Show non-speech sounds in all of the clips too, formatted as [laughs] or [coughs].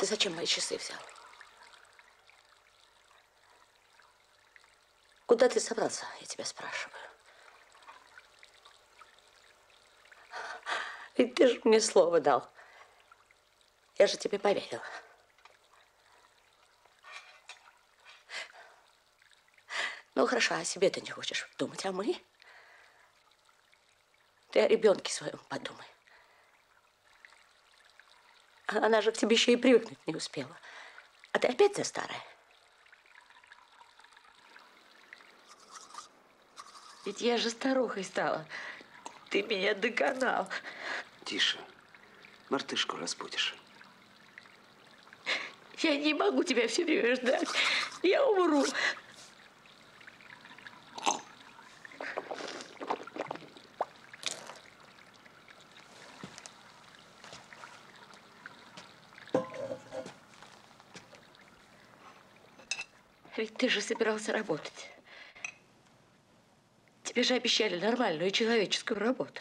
Ты зачем мои часы взял? Куда ты собрался, я тебя спрашиваю? Ведь ты же мне слово дал. Я же тебе поверила. Ну, хорошо, о себе ты не хочешь думать, а мы? Ты о ребенке своем подумай. Она же к тебе еще и привыкнуть не успела. А ты опять за старая? Ведь я же старухой стала. Ты меня доконал. Тише. Мартышку разбудишь. Я не могу тебя все время ждать. Я умру. Ведь ты же собирался работать. Тебе же обещали нормальную человеческую работу.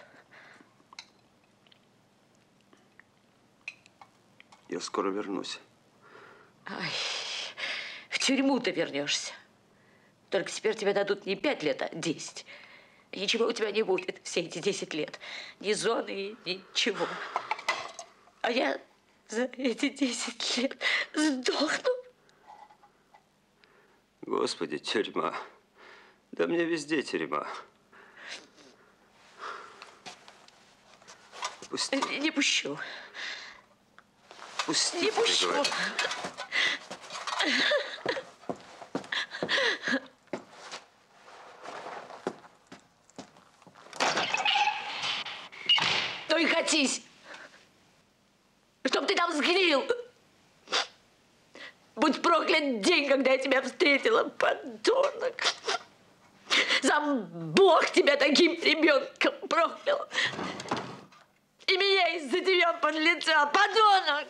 Я скоро вернусь. Ай, в тюрьму ты вернешься. Только теперь тебе дадут не пять лет, а десять. Ничего у тебя не будет все эти десять лет. Ни зоны, ничего. А я за эти десять лет сдохну. Господи, тюрьма. Да мне везде тюрьма. Пусти. Не, не пущу. Пусти, не пущу. Ну и катись. Чтоб ты там сгнил. Будь проклят день, когда я тебя встретила, подонок. Сам Бог тебя таким ребенком проклял. И меня из-за тебя подлетел, подонок.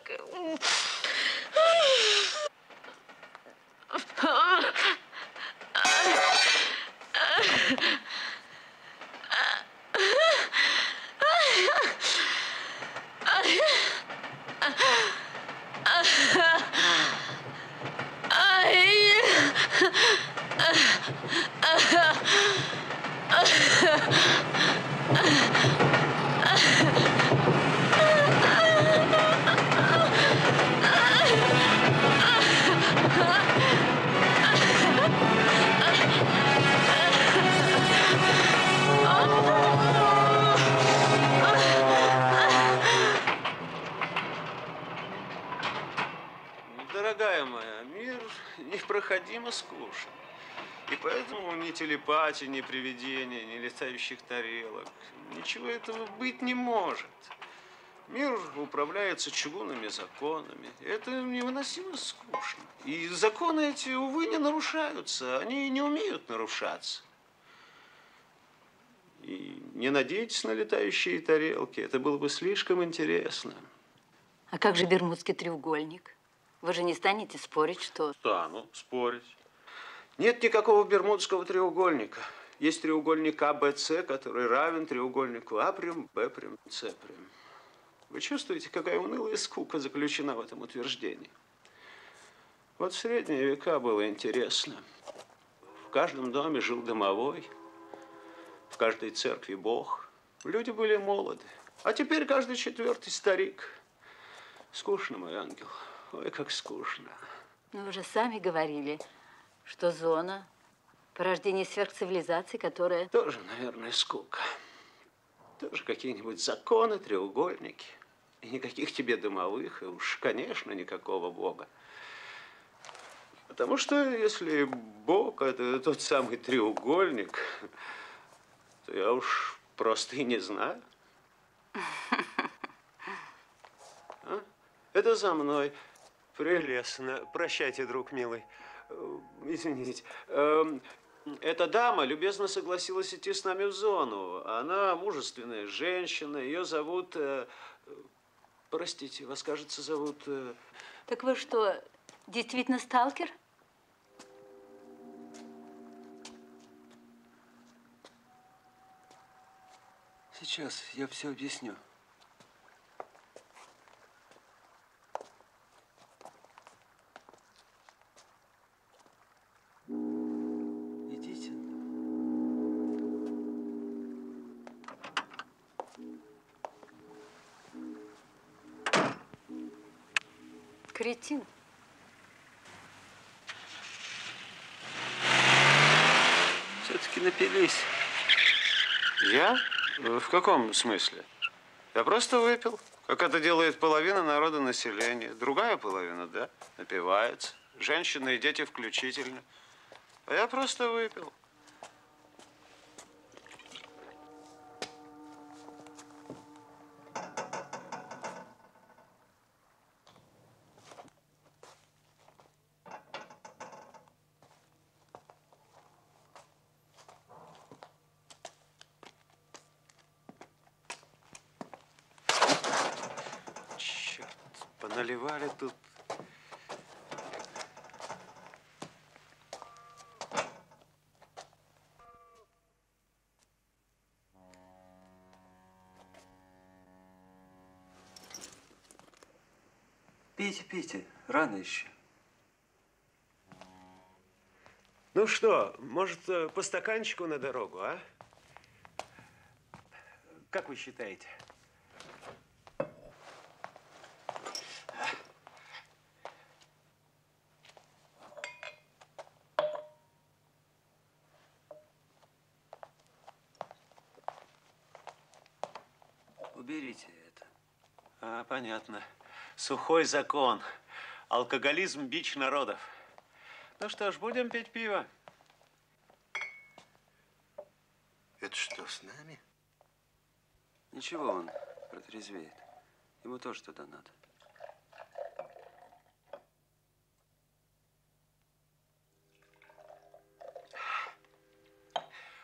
Дорогая Поэтому ни телепатии, ни привидения, ни летающих тарелок, ничего этого быть не может. Мир управляется чугунными законами. Это невыносимо скучно. И законы эти, увы, не нарушаются. Они не умеют нарушаться. И не надейтесь на летающие тарелки. Это было бы слишком интересно. А как же Бермудский треугольник? Вы же не станете спорить, что... Стану спорить. Нет никакого Бермудского треугольника. Есть треугольник АБЦ, который равен треугольнику А', Б', С'. Вы чувствуете, какая унылая скука заключена в этом утверждении? Вот в средние века было интересно. В каждом доме жил домовой, в каждой церкви Бог. Люди были молоды. А теперь каждый четвертый старик. Скучно, мой ангел. Ой, как скучно. Ну, вы же сами говорили, что зона порождение сверхцивилизации, которая... Тоже, наверное, скука. Тоже какие-нибудь законы, треугольники. И никаких тебе домовых, и уж, конечно, никакого Бога. Потому что если Бог – это тот самый треугольник, то я уж просто и не знаю. [laughs] А? Это за мной. Прелестно. Прощайте, друг милый. Э, извините. Эм, эта дама любезно согласилась идти с нами в зону. Она мужественная женщина. Ее зовут... Э, простите, вас, кажется, зовут... Э, так вы что, действительно сталкер? Сейчас я все объясню. Кретин. Все-таки напились. Я? В каком смысле? Я просто выпил, как это делает половина народа населения. Другая половина, да, напивается. Женщины и дети включительно. А я просто выпил. Черт, поналивали тут. Пейте, пейте, рано еще. Ну что, может, э, по стаканчику на дорогу, а? Как вы считаете? Уберите это. А, понятно. Сухой закон. Алкоголизм – бич народов. Ну что ж, будем пить пиво. Это что, с нами? Ничего, он протрезвеет. Ему тоже туда надо.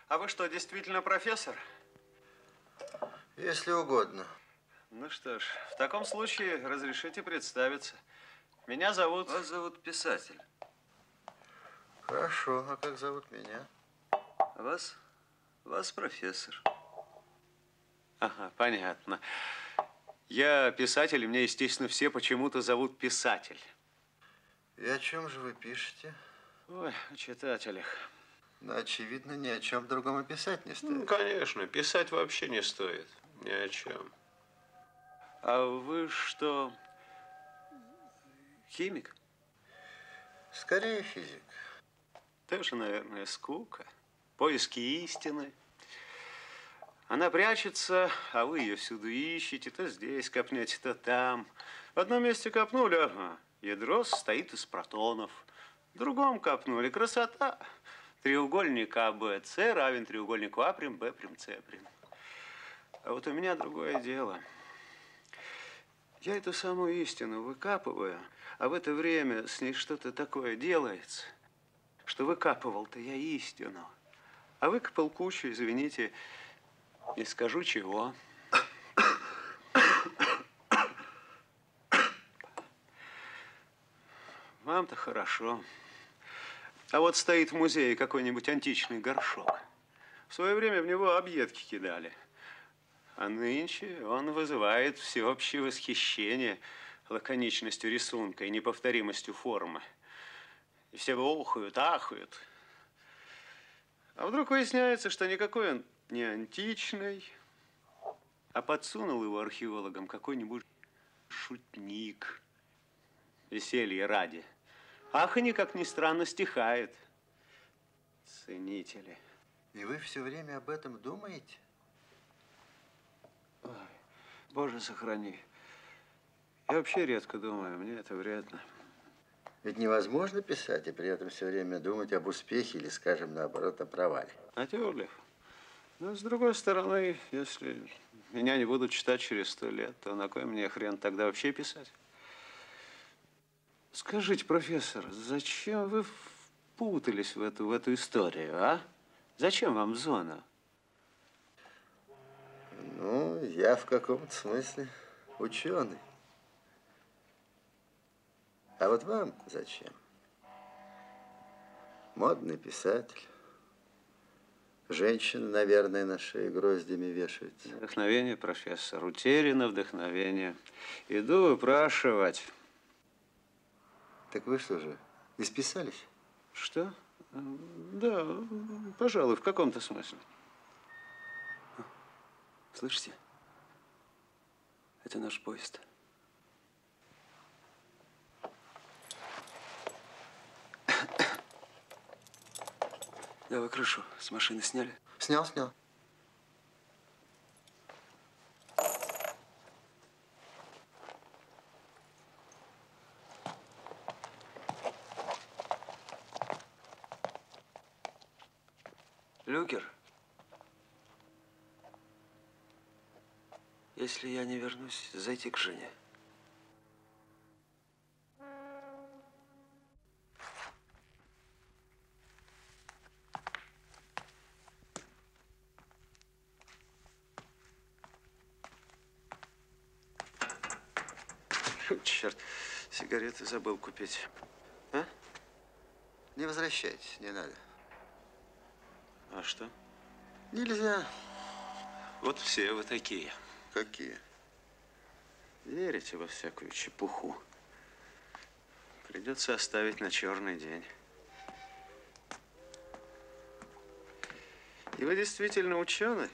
А вы что, действительно профессор? Если угодно. Ну что ж, в таком случае разрешите представиться. Меня зовут... Вас зовут писатель. Хорошо, а как зовут меня? Вас? Вас профессор. Ага, понятно. Я писатель, и меня, естественно, все почему-то зовут писатель. И о чем же вы пишете? Ой, о читателях. Ну, очевидно, ни о чем другом и писать не стоит. Ну, конечно, писать вообще не стоит. Ни о чем. А вы что, химик? Скорее физик. Тоже, наверное, скука. Поиски истины. Она прячется, а вы ее всюду ищете. То здесь копнете, то там. В одном месте копнули, ага, ядро состоит из протонов. В другом копнули, красота. Треугольник АБС равен треугольнику А прим, Б прим, С прим. А вот у меня другое дело. Я эту самую истину выкапываю, а в это время с ней что-то такое делается, что выкапывал-то я истину. А выкопал кучу, извините, не скажу чего. Вам-то хорошо. А вот стоит в музее какой-нибудь античный горшок. В свое время в него объедки кидали. А нынче он вызывает всеобщее восхищение лаконичностью рисунка и неповторимостью формы. И все охают, ахают. А вдруг выясняется, что никакой он не античный, а подсунул его археологам какой-нибудь шутник. Веселье ради. Ах, и никак ни странно стихает. Ценители. И вы все время об этом думаете? Ой, Боже, сохрани. Я вообще редко думаю, мне это вредно. Ведь невозможно писать и при этом все время думать об успехе или, скажем, наоборот, о провале. Натюрлив. Но с другой стороны, если меня не будут читать через сто лет, то на кой мне хрен тогда вообще писать? Скажите, профессор, зачем вы впутались в эту, в эту историю, а? Зачем вам зона? Ну, я в каком-то смысле ученый. А вот вам зачем? Модный писатель. Женщины, наверное, на шее гроздями вешаются. Вдохновение, профессор. Утеряно вдохновение. Иду выпрашивать. Так вы что же, исписались? Что? Да, пожалуй, в каком-то смысле. Слышите? Это наш поезд. [coughs] Да, вы крышу с машины сняли? Снял, снял. Если я не вернусь, зайти к жене. Черт, сигареты забыл купить. А? Не возвращайтесь, не надо. А что? Нельзя. Вот все вы такие. Какие? Верите во всякую чепуху. Придется оставить на черный день. И вы действительно ученый?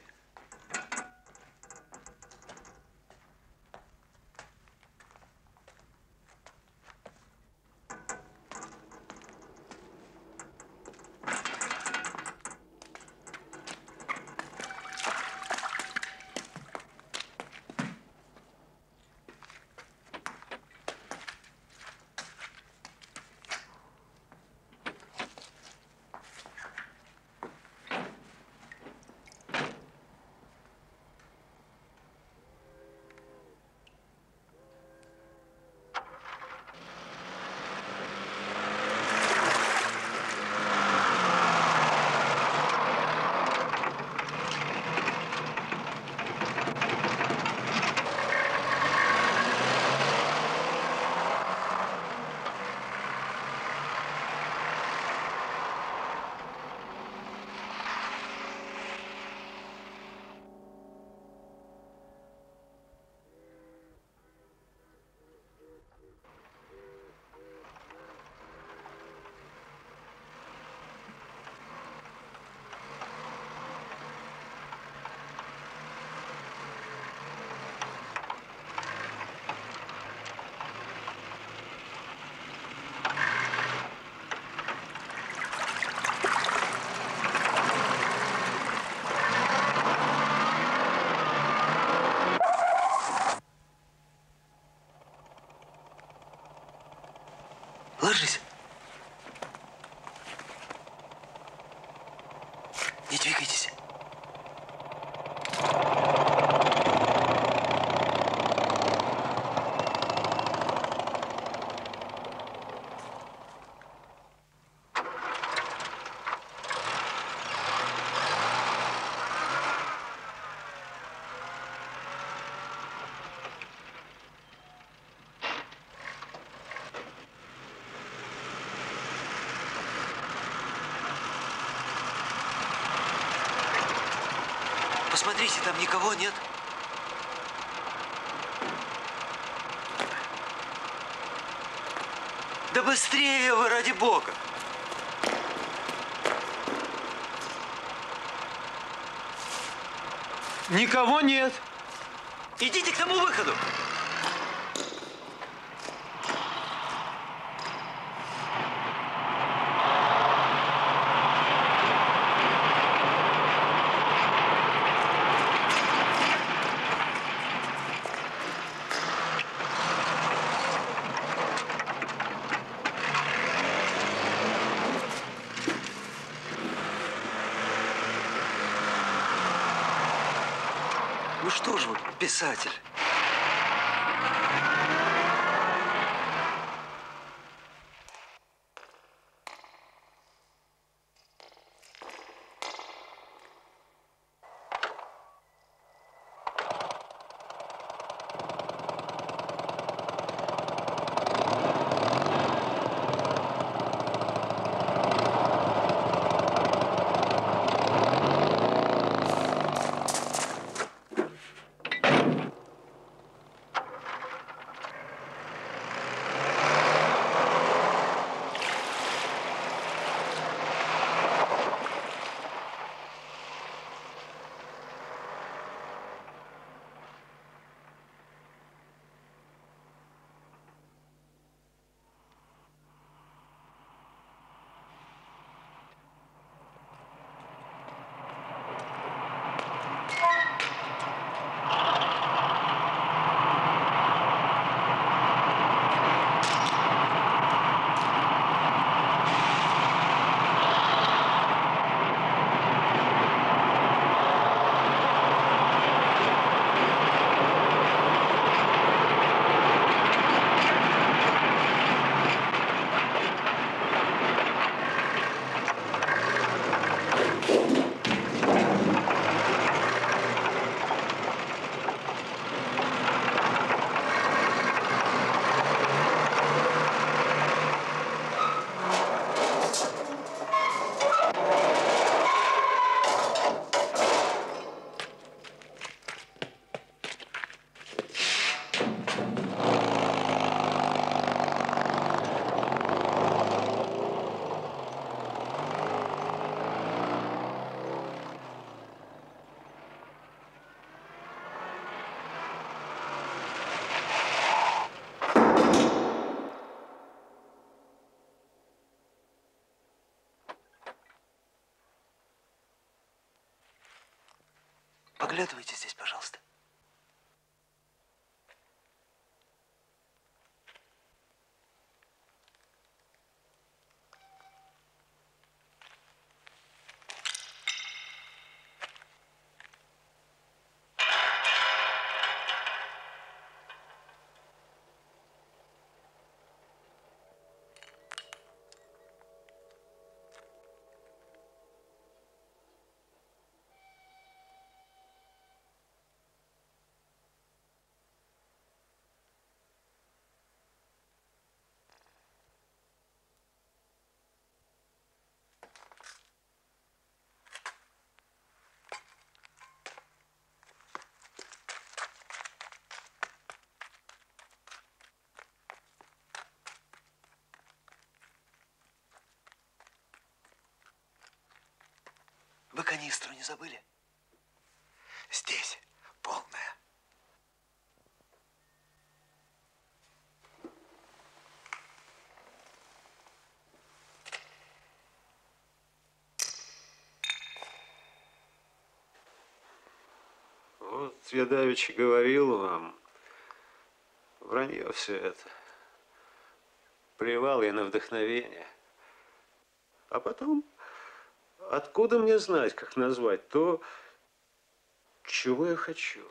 Посмотрите, там никого нет. Да быстрее вы, ради бога! Никого нет. Идите к тому выходу! Ну что ж вы, писатель? Поглядывайте здесь, пожалуйста. Вы канистру не забыли? Здесь полная. Вот я давеча говорил вам, вранье все это. Плевал я на вдохновение. А потом, откуда мне знать, как назвать то, чего я хочу?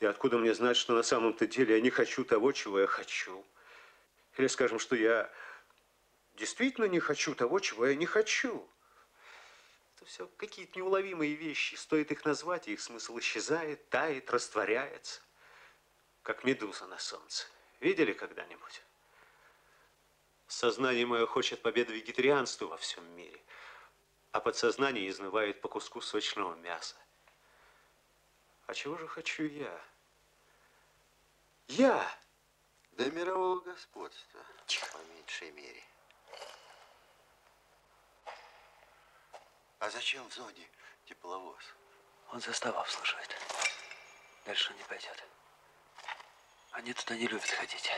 И откуда мне знать, что на самом-то деле я не хочу того, чего я хочу? Или скажем, что я действительно не хочу того, чего я не хочу? Это все какие-то неуловимые вещи. Стоит их назвать, и их смысл исчезает, тает, растворяется. Как медуза на солнце. Видели когда-нибудь? Сознание мое хочет победы вегетарианству во всем мире, а подсознание изнывает по куску сочного мяса. А чего же хочу я? Я! До мирового господства, по меньшей мере. А зачем в зоне тепловоз? Он заставу обслуживает. Дальше он не пойдет. Они туда не любят ходить.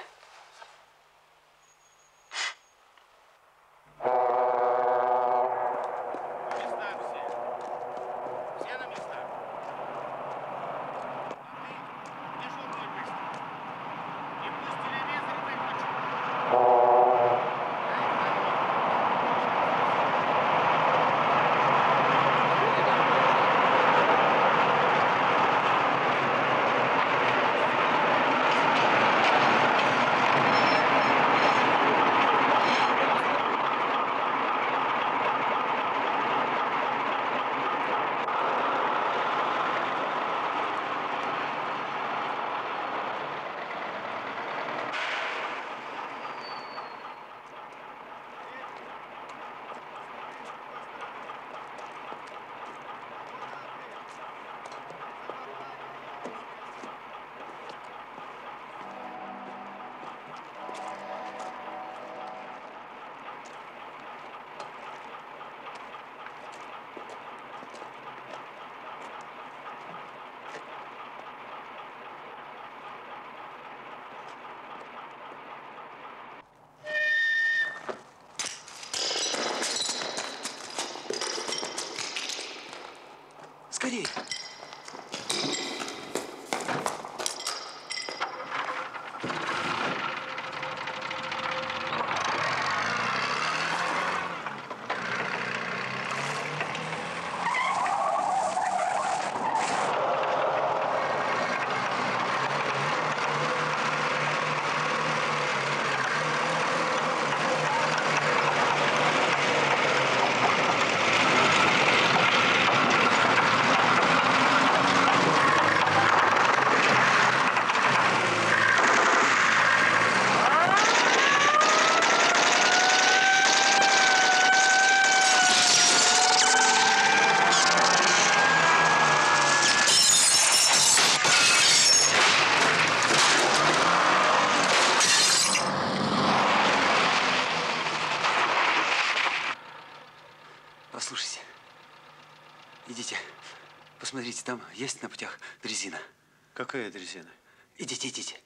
Посмотрите, там есть на путях дрезина. Какая дрезина? Идите, идите.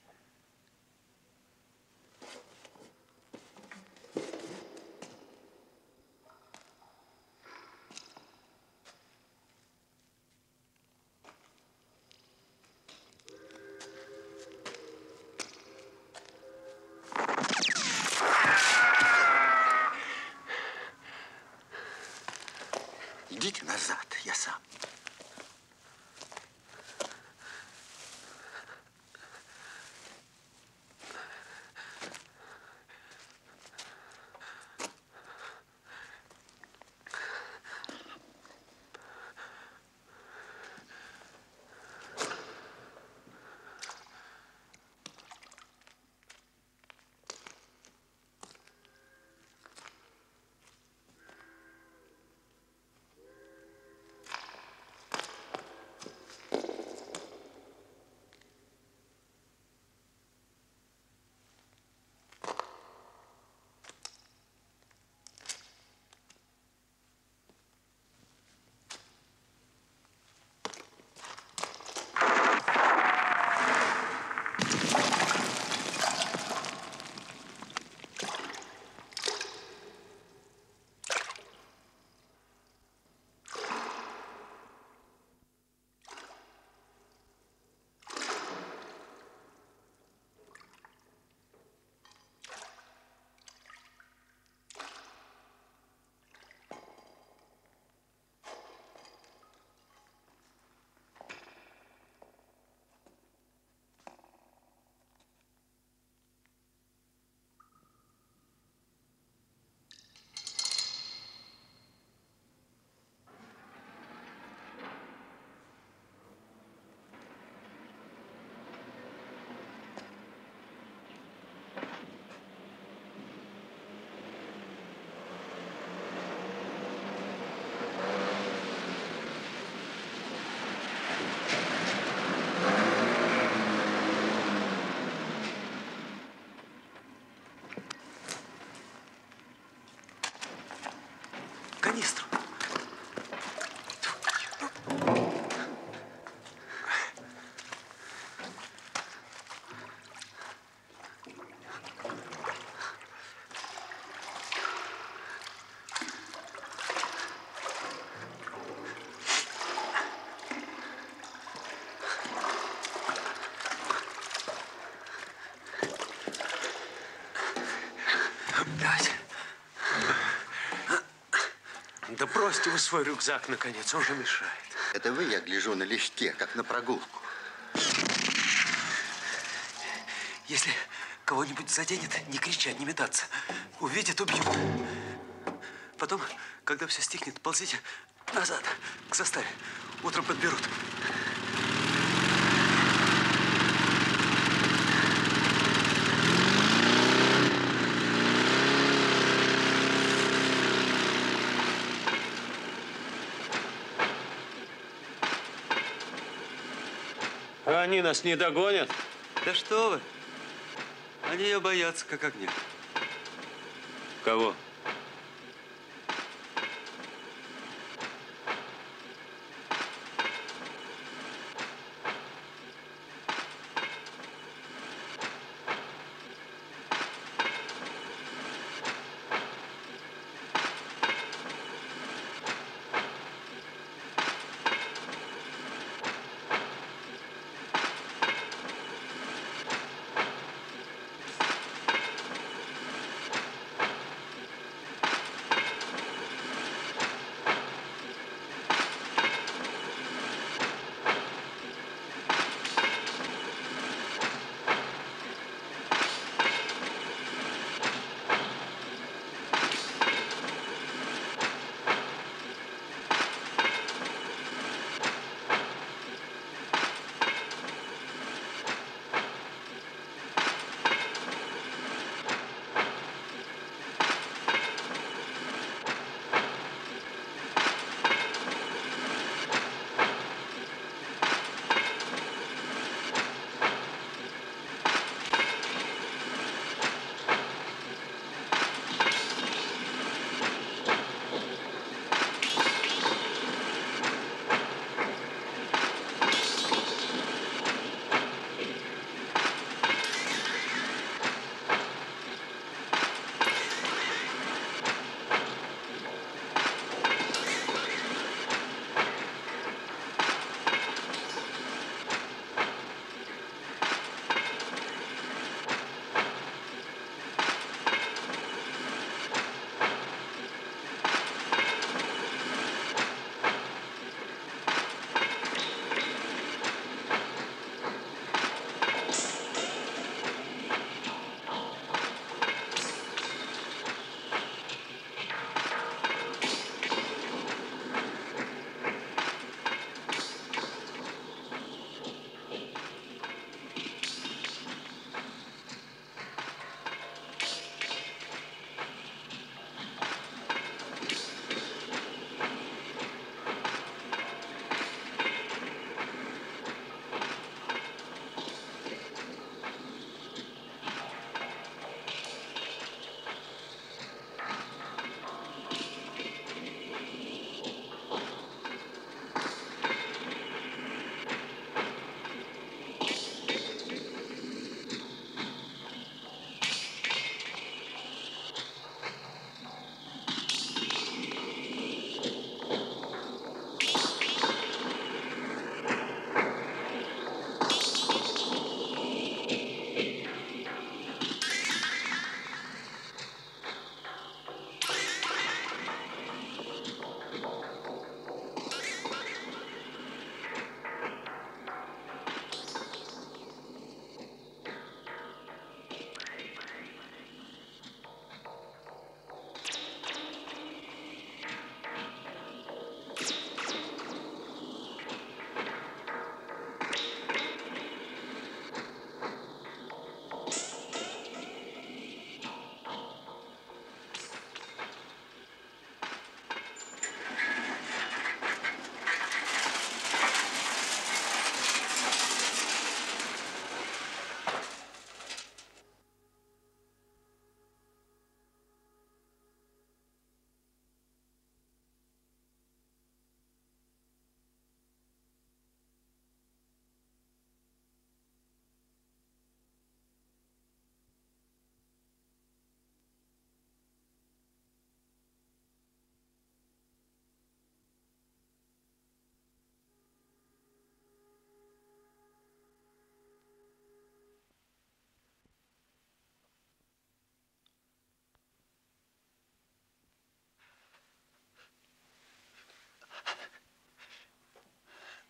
Бросьте вы свой рюкзак, наконец, он же мешает. Это вы, я гляжу, налегке, как на прогулку. Если кого-нибудь заденет, не кричать, не метаться. Увидят, убьют. Потом, когда все стихнет, ползите назад, к заставе. Утром подберут. А они нас не догонят? Да что вы? Они ее боятся, как огня. Кого?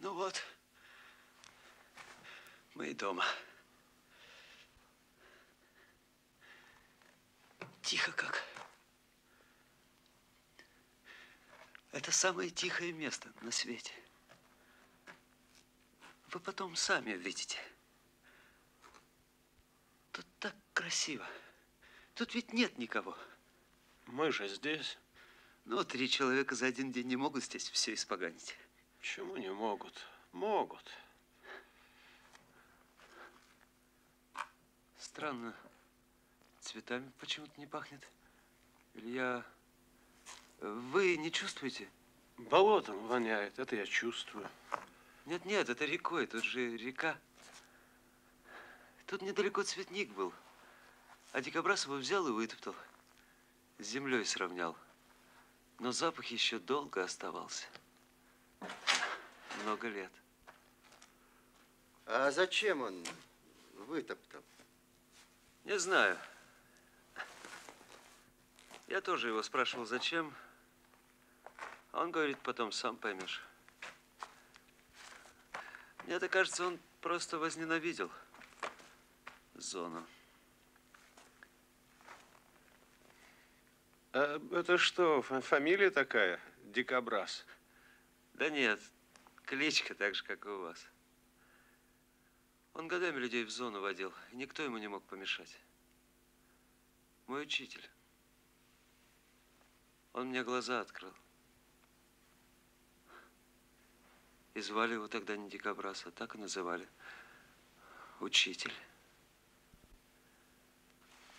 Ну вот, мы и дома. Тихо как. Это самое тихое место на свете. Вы потом сами увидите. Тут так красиво. Тут ведь нет никого. Мы же здесь. Ну, три человека за один день не могут здесь все испоганить. Почему не могут? Могут. Странно. Цветами почему-то не пахнет. Или я... Вы не чувствуете? Болотом воняет, это я чувствую. Нет, нет, это рекой. Тут же река. Тут недалеко цветник был. А дикобраз его взял и вытоптал. С землей сравнял. Но запах еще долго оставался. Много лет. А зачем он вытоптал? Не знаю. Я тоже его спрашивал, зачем. А он говорит, потом сам поймешь. Мне так кажется, он просто возненавидел зону. А это что, фа- фамилия такая? Дикобраз. Да нет, кличка так же, как и у вас. Он годами людей в зону водил, и никто ему не мог помешать. Мой учитель. Он мне глаза открыл. И звали его тогда не Дикобраз, а так и называли. Учитель.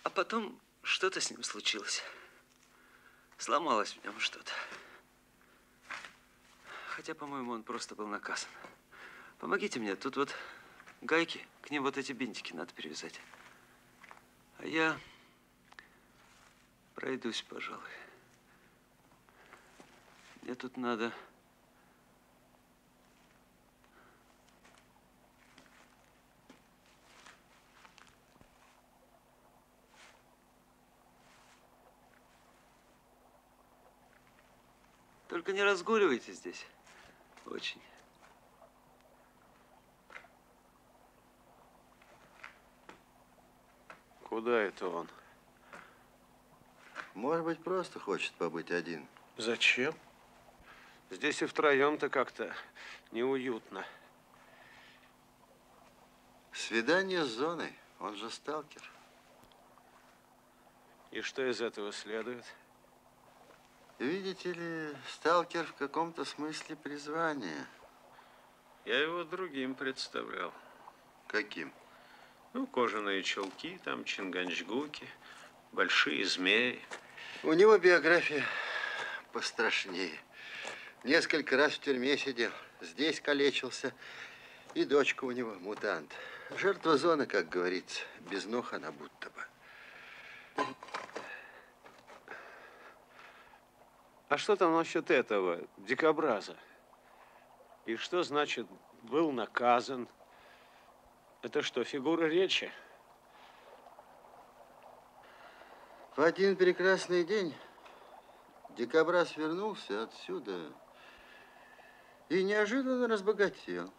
А потом что-то с ним случилось. Сломалось в нем что-то. Хотя, по-моему, он просто был наказан. Помогите мне, тут вот гайки, к ним вот эти бинтики надо перевязать. А я пройдусь, пожалуй. Мне тут надо... Только не разгуливайте здесь. Очень. Куда это он? Может быть, просто хочет побыть один. Зачем? Здесь и втроем-то как-то неуютно. Свидание с зоной, он же сталкер. И что из этого следует? Видите ли, сталкер в каком-то смысле призвание. Я его другим представлял. Каким? Ну, кожаные чулки, там чинганчгуки, большие змеи. У него биография пострашнее. Несколько раз в тюрьме сидел, здесь калечился. И дочка у него мутант. Жертва зоны, как говорится, без ног она будто бы. А что там насчет этого, дикобраза? И что значит был наказан? Это что, фигура речи? В один прекрасный день дикобраз вернулся отсюда и неожиданно разбогател.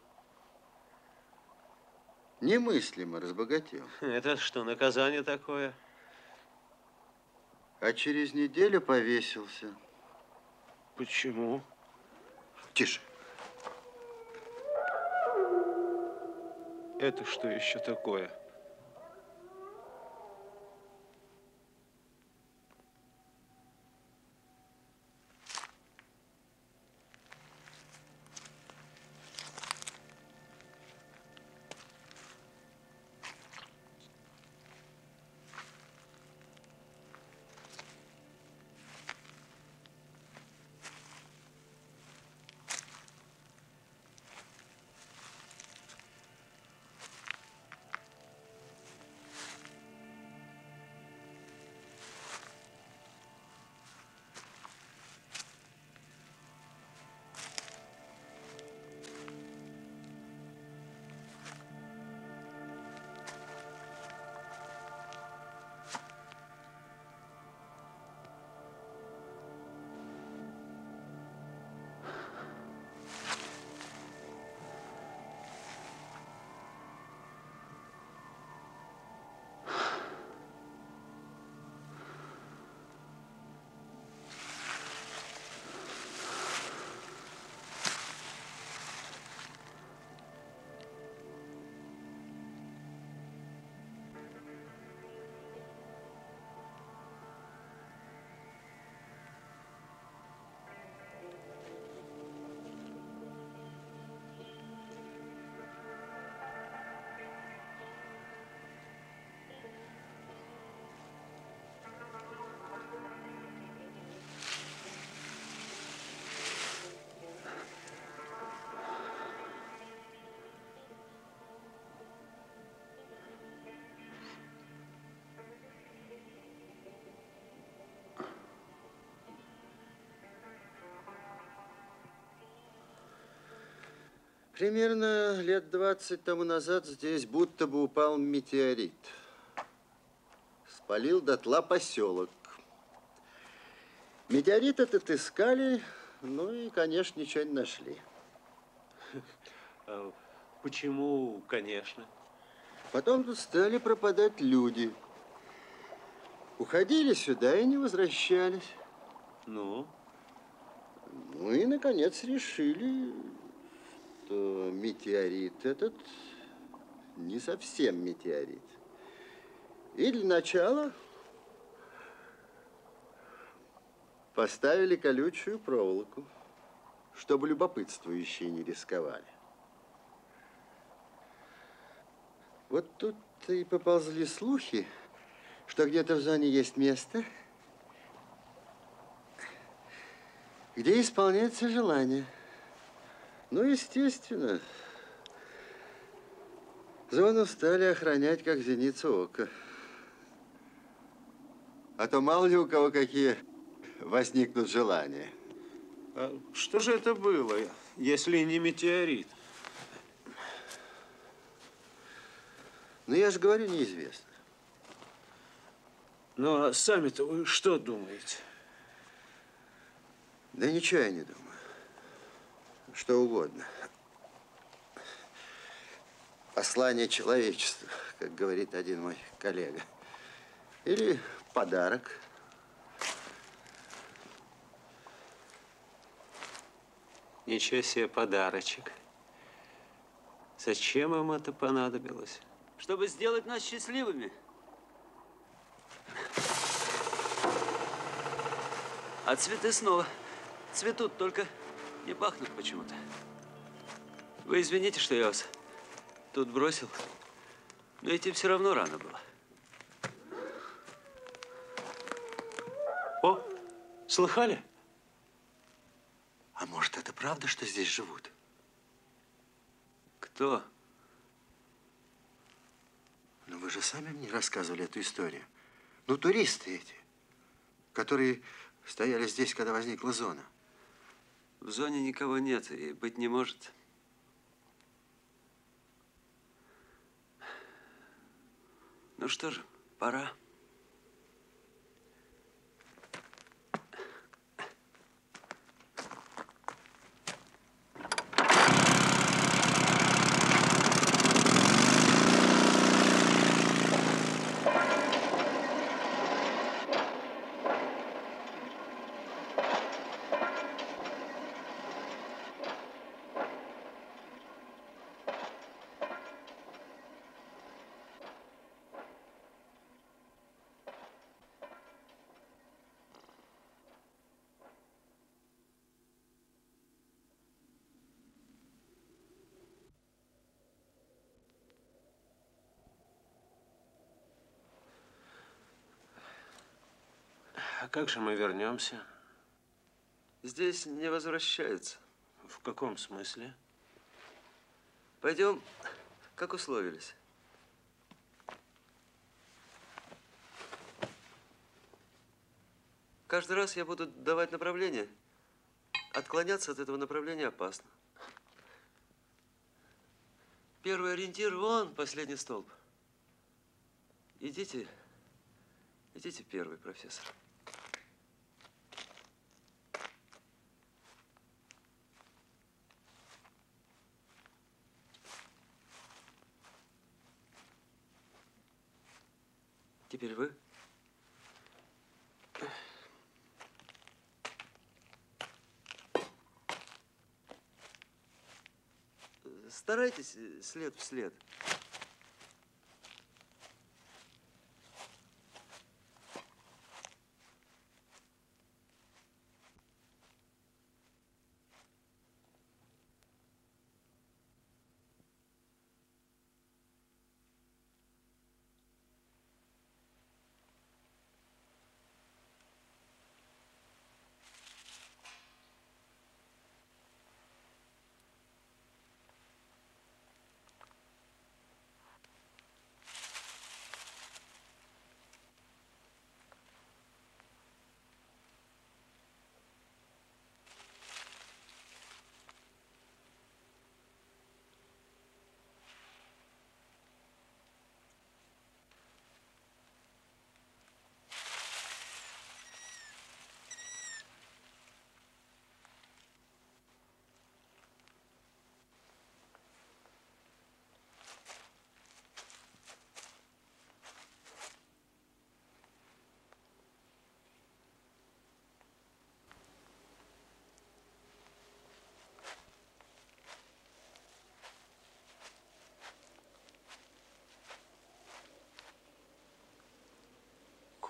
Немыслимо разбогател. [laughs] Это что, наказание такое? А через неделю повесился. Почему? Тише. Это что еще такое? Примерно лет 20 тому назад здесь будто бы упал метеорит. Спалил дотла поселок. Метеорит этот искали, ну и, конечно, ничего не нашли. А почему, конечно? Потом тут стали пропадать люди. Уходили сюда и не возвращались. Ну, Ну и, наконец, решили, что метеорит этот не совсем метеорит. И для начала поставили колючую проволоку, чтобы любопытствующие не рисковали. Вот тут и поползли слухи, что где-то в зоне есть место, где исполняется желание. Ну, естественно, зону стали охранять, как зеницу ока. А то мало ли у кого какие возникнут желания. а что же это было, если не метеорит? Ну, я же говорю, неизвестно. Ну, а сами-то вы что думаете? Да ничего я не думаю. Что угодно. Послание человечеству, как говорит один мой коллега. Или подарок. Ничего себе подарочек. Зачем им это понадобилось? Чтобы сделать нас счастливыми. А цветы снова цветут, только не пахнут почему-то. Вы извините, что я вас тут бросил, но идти все равно рано было. О, слыхали? А может, это правда, что здесь живут? Кто? Ну, вы же сами мне рассказывали эту историю. Ну, туристы эти, которые стояли здесь, когда возникла зона. В зоне никого нет и быть не может. Ну что же, пора. А как же мы вернемся? Здесь не возвращаются. В каком смысле? Пойдем, как условились. Каждый раз я буду давать направление. Отклоняться от этого направления опасно. Первый ориентир вон, последний столб. Идите, идите первый, профессор. Теперь вы. Старайтесь э, след в след.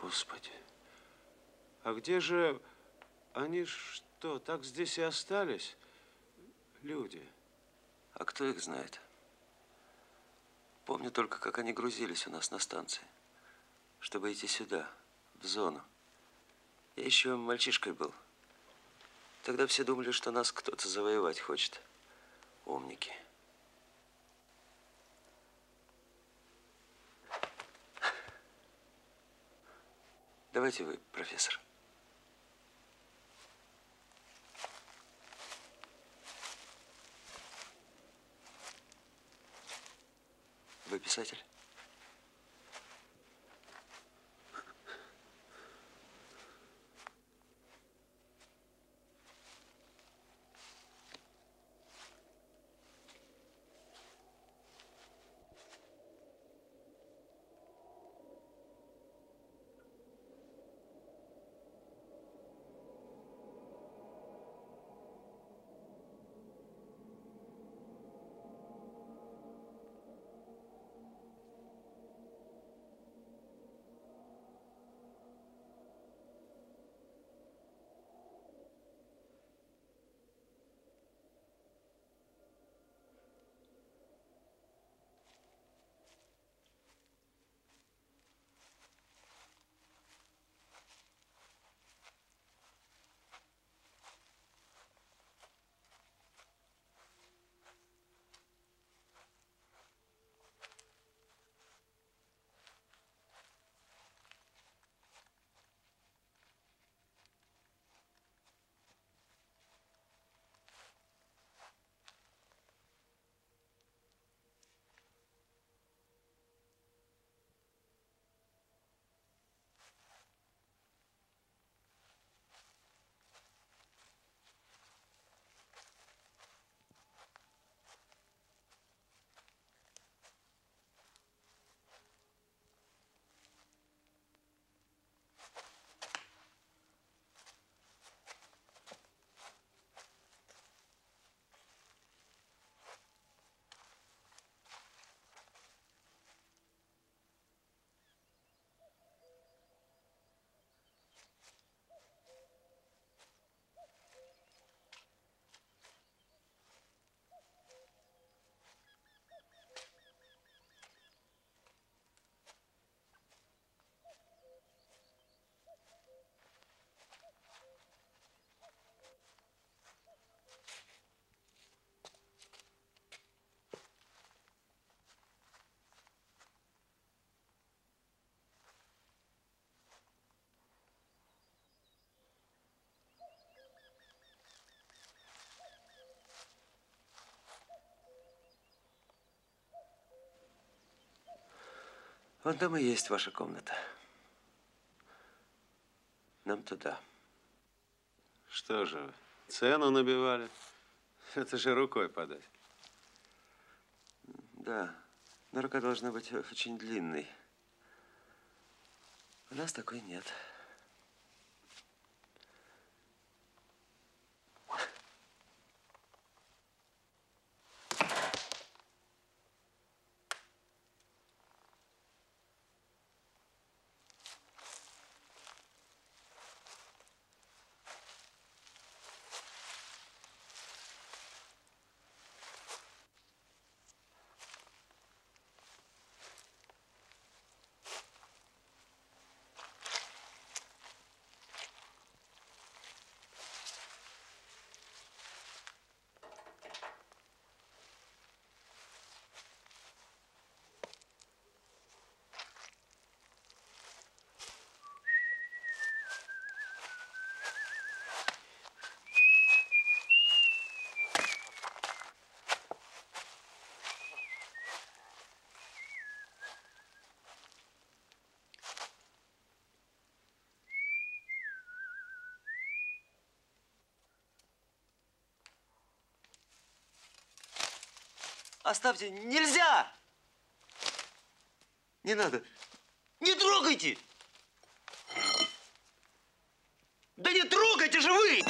Господи. А где же они что, так здесь и остались? Люди. А кто их знает? Помню только, как они грузились у нас на станции, чтобы идти сюда, в зону. Я еще мальчишкой был. Тогда все думали, что нас кто-то завоевать хочет. Умники. Давайте вы, профессор. Вы писатель? Вот там и есть ваша комната. Нам туда. Что же, цену набивали? Это же рукой подать. Да, но рука должна быть очень длинной. У нас такой нет. Оставьте, нельзя! Не надо. Не трогайте! Да не трогайте же вы!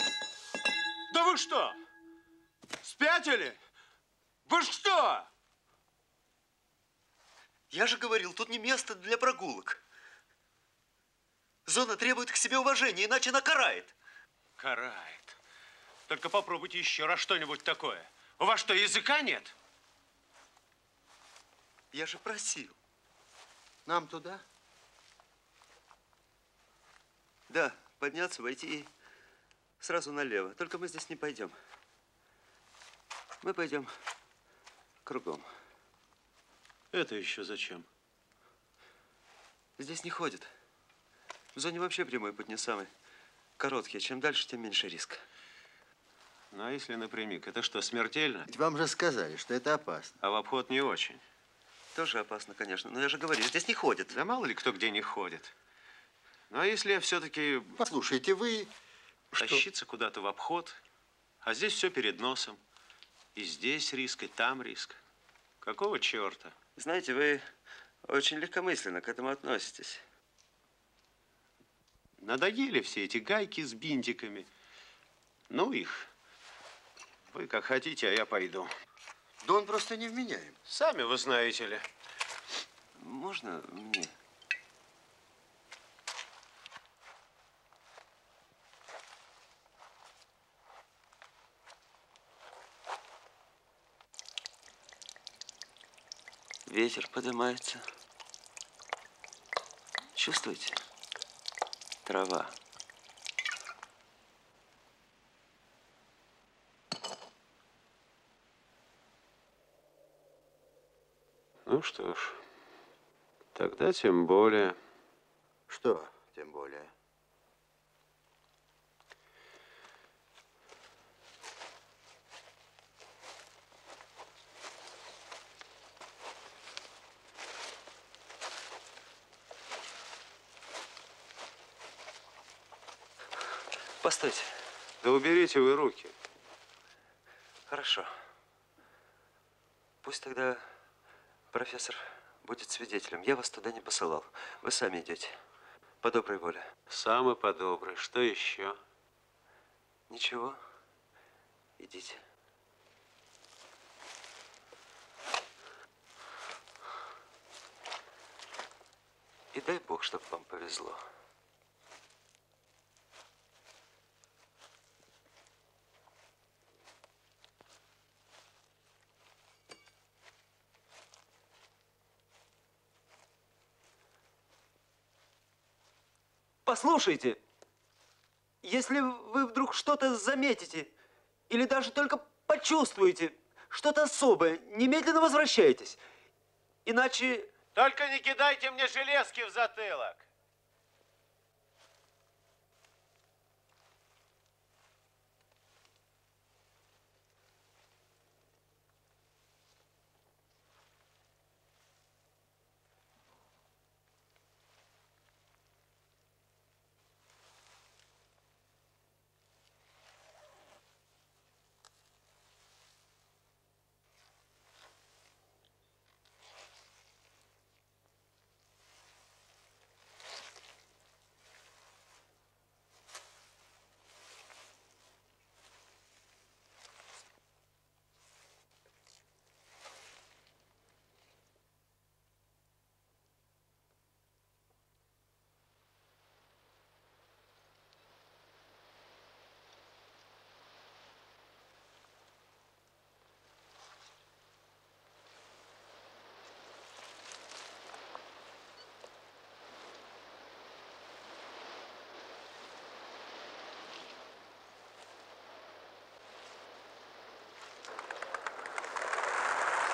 Да вы что, спятили? Вы что? Я же говорил, тут не место для прогулок. Зона требует к себе уважения, иначе она карает. Карает. Только попробуйте еще раз что-нибудь такое. У вас что, языка нет? Я же просил. Нам туда? Да, подняться, войти и сразу налево. Только мы здесь не пойдем. Мы пойдем кругом. Это еще зачем? Здесь не ходят. В зоне вообще прямой путь не самый короткий. Чем дальше, тем меньше риска. Ну, а если напрямик, это что, смертельно? Ведь вам же сказали, что это опасно. А в обход не очень. Тоже опасно, конечно. Но я же говорю, здесь не ходят. Да мало ли кто где не ходит. Ну, а если я все-таки Послушайте, вы... тащиться куда-то в обход, а здесь все перед носом. И здесь риск, и там риск. Какого черта? Знаете, вы очень легкомысленно к этому относитесь. Надоели все эти гайки с бинтиками. Ну их. Вы как хотите, а я пойду. Да он просто не вменяем. Сами вы знаете ли. Можно мне? Ветер поднимается. Чувствуете? Трава. Ну что ж, тогда тем более. Что, тем более? Постойте. Да уберите вы руки. Хорошо. Пусть тогда профессор будет свидетелем. Я вас туда не посылал. Вы сами идете. По доброй воле. Самый подобрый. Что еще? Ничего. Идите. И дай Бог, чтобы вам повезло. Послушайте, если вы вдруг что-то заметите или даже только почувствуете что-то особое, немедленно возвращайтесь. Иначе Только не кидайте мне железки в затылок.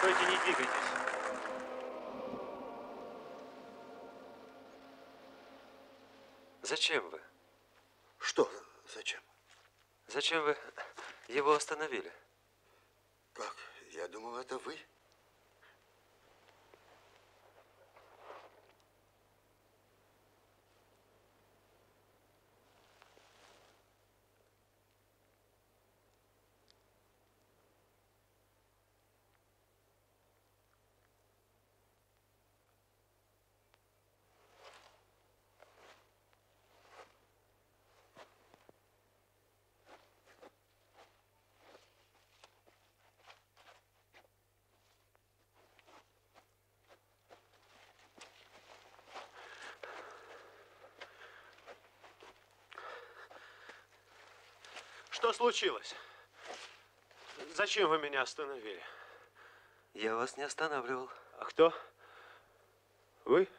Стойте, не двигайтесь. Зачем вы? Что? Зачем? Зачем вы его остановили? Как? Я думал, это вы. Что случилось? Зачем вы меня остановили? Я вас не останавливал. А кто? Вы?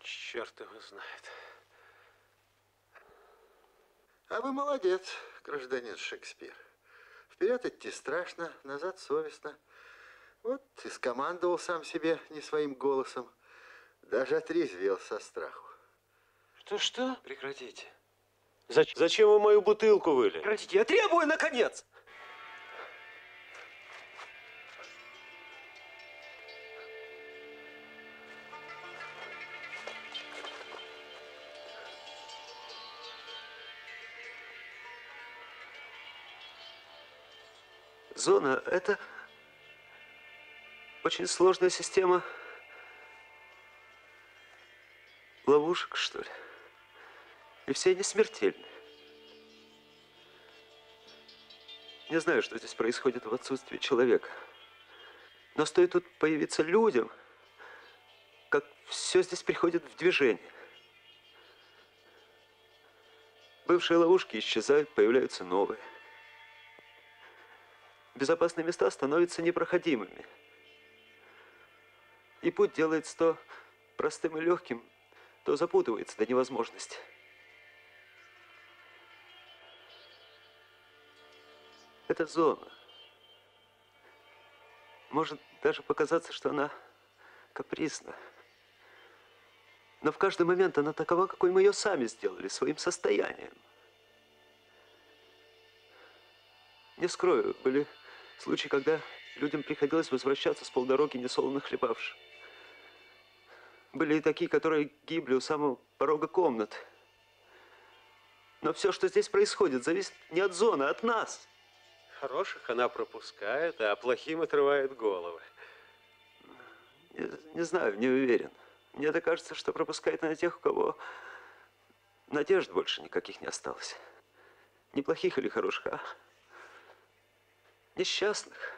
Черт его знает. А вы молодец, гражданин Шекспир. Вперед идти страшно, назад совестно. Вот и скомандовал сам себе не своим голосом. Даже отрезвел со страху. Что-что? Прекратите. Зач- Зачем вы мою бутылку выли? Прекратите. Я требую, наконец! Зона – это очень сложная система ловушек, что ли. И все они смертельны. Не знаю, что здесь происходит в отсутствии человека. Но стоит тут появиться людям, как все здесь приходит в движение. Бывшие ловушки исчезают, появляются новые. Безопасные места становятся непроходимыми. И путь делается то простым и легким, то запутывается до невозможности. Это зона. Может даже показаться, что она капризна. Но в каждый момент она такова, какой мы ее сами сделали, своим состоянием. Не скрою, были случаи, когда людям приходилось возвращаться с полдороги несолоно хлебавши. Были и такие, которые гибли у самого порога комнат. Но все, что здесь происходит, зависит не от зоны, а от нас. Хороших она пропускает, а плохим отрывает головы. Не, не знаю, не уверен. Мне так кажется, что пропускает она тех, у кого надежд больше никаких не осталось. Не плохих или хороших, а несчастных.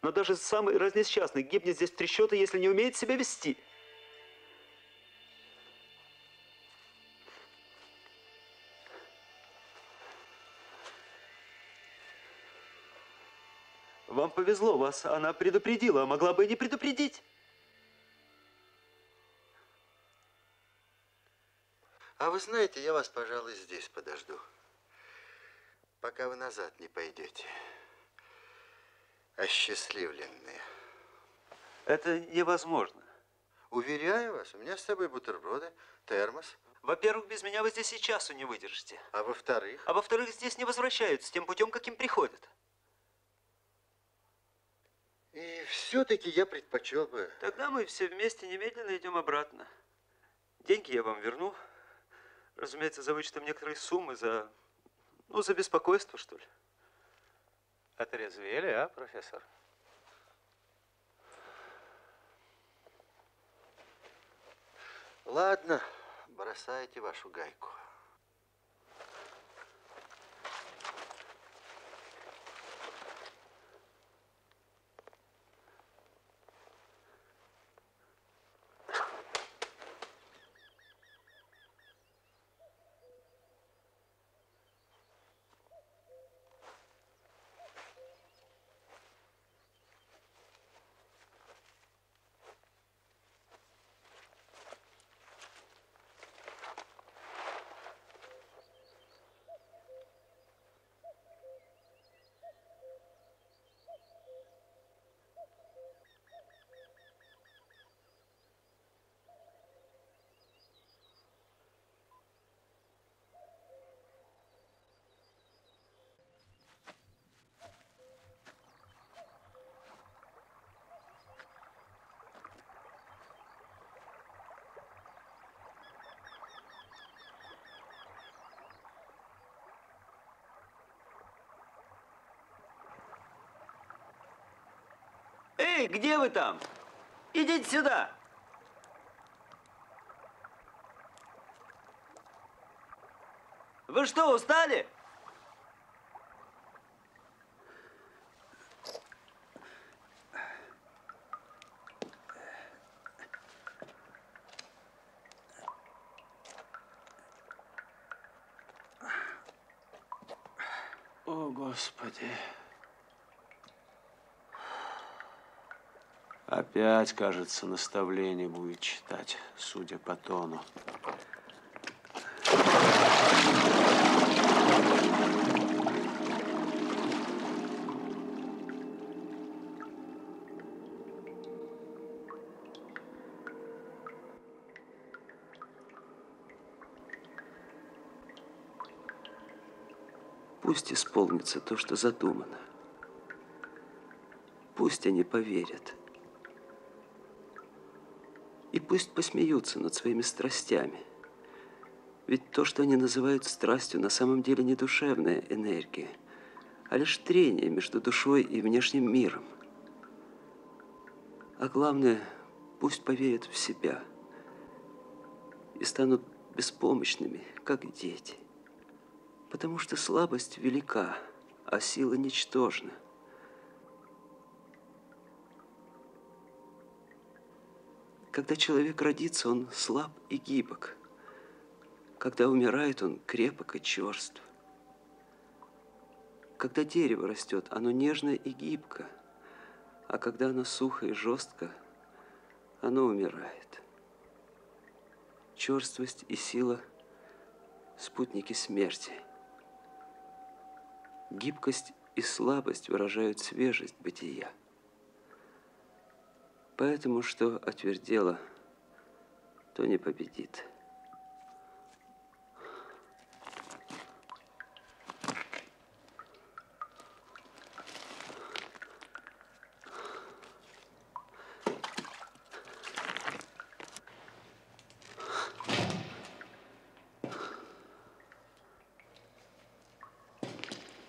Но даже самый разнесчастный гибнет здесь в три счета, если не умеет себя вести. Повезло, вас она предупредила, а могла бы и не предупредить. А вы знаете, я вас, пожалуй, здесь подожду. Пока вы назад не пойдете. Осчастливленные. Это невозможно. Уверяю вас, у меня с собой бутерброды, термос. Во-первых, без меня вы здесь и часу не выдержите. А во-вторых, А во-вторых, здесь не возвращаются тем путем, каким приходят. И все-таки я предпочел бы... Тогда мы все вместе немедленно идем обратно. Деньги я вам верну. Разумеется, за вычетом некоторой суммы, за... Ну, за беспокойство, что ли. Отрезвели, а, профессор? Ладно, бросайте вашу гайку. Эй, где вы там? Идите сюда. Вы что, устали? О, Господи. Опять, кажется, наставление будет читать, судя по тону. Пусть исполнится то, что задумано. Пусть они поверят. Пусть посмеются над своими страстями. Ведь то, что они называют страстью, на самом деле не душевная энергия, а лишь трение между душой и внешним миром. А главное, пусть поверят в себя и станут беспомощными, как дети. Потому что слабость велика, а сила ничтожна. Когда человек родится, он слаб и гибок. Когда умирает, он крепок и черств. Когда дерево растет, оно нежно и гибко. А когда оно сухо и жестко, оно умирает. Черствость и сила – спутники смерти. Гибкость и слабость выражают свежесть бытия. Поэтому, что отвердело, то не победит.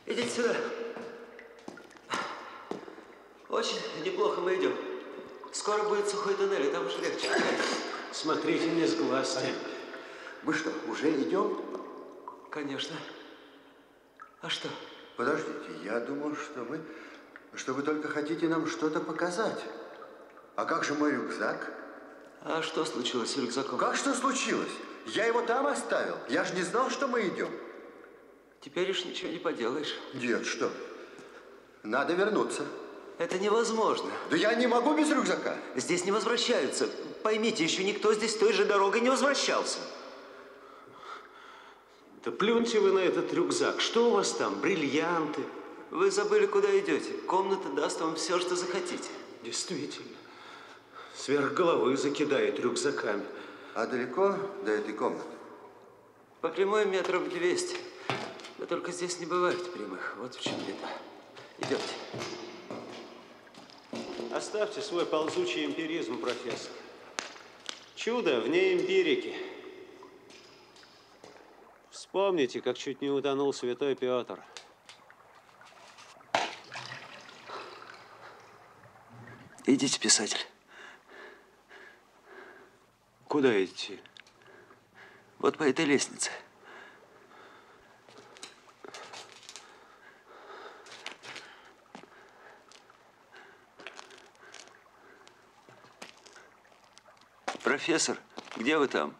Идите сюда. Очень неплохо мы идем. Скоро будет сухой туннель, и там уж легче. Смотрите, не сглазьте. Мы что, уже идем? Конечно. А что? Подождите, я думал, что вы, что вы только хотите нам что-то показать. А как же мой рюкзак? А что случилось с рюкзаком? Как что случилось? Я его там оставил. Я же не знал, что мы идем. Теперь уж ничего не поделаешь. Дед, что? Надо вернуться. Это невозможно. Да я не могу без рюкзака. Здесь не возвращаются. Поймите, еще никто здесь той же дорогой не возвращался. Да плюньте вы на этот рюкзак. Что у вас там? Бриллианты? Вы забыли, куда идете. Комната даст вам все, что захотите. Действительно. Сверх головы закидает рюкзаками. А далеко до этой комнаты? По прямой метров 200. Да только здесь не бывает прямых. Вот в чем беда. Идемте. Оставьте свой ползучий эмпиризм, профессор. Чудо вне эмпирики. Вспомните, как чуть не утонул святой Петр. Идите, писатель. Куда идти? Вот по этой лестнице. Профессор, где вы там?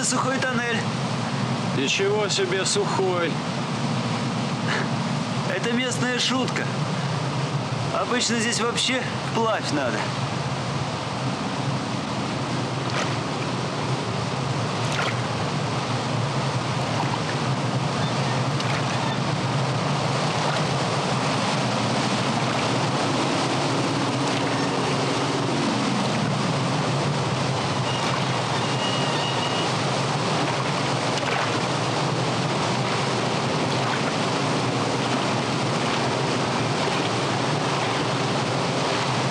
И сухой тоннель. Ничего себе сухой. Это местная шутка. Обычно здесь вообще вплавь надо.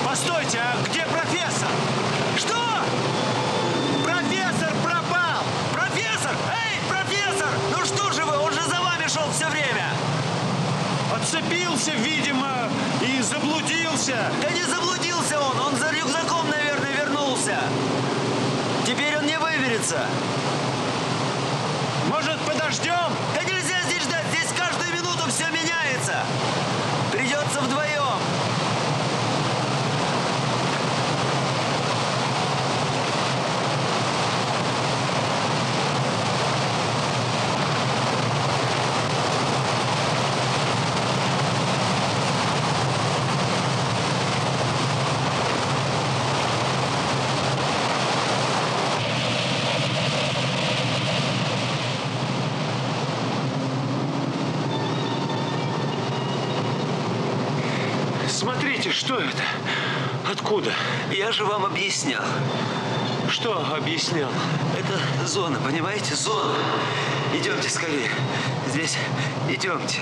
Постойте, а где профессор? Что? Профессор пропал! Профессор! Эй, профессор! Ну что же вы, он же за вами шел все время! Отцепился, видимо, и заблудился. Да не заблудился он, он за рюкзаком, наверное, вернулся. Теперь он не выберется. Может, подождем? Да нельзя здесь ждать, здесь каждую минуту все меняется. Придется вдвоем. Смотрите, что это? Откуда? Я же вам объяснял. Что объяснял? Это зона, понимаете? Зона. Идемте скорее. Здесь идемте.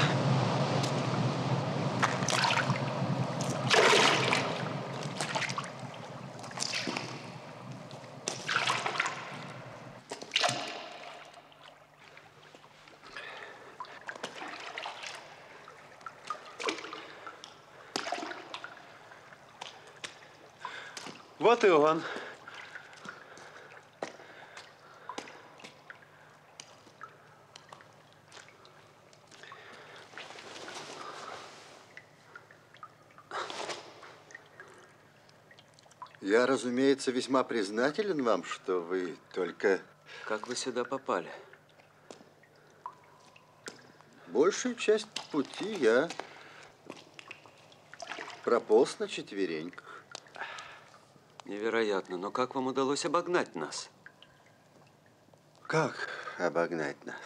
Вот и он. Я, разумеется, весьма признателен вам, что вы только Как вы сюда попали? большую часть пути я прополз на четвереньках. Невероятно, но как вам удалось обогнать нас? Как обогнать нас?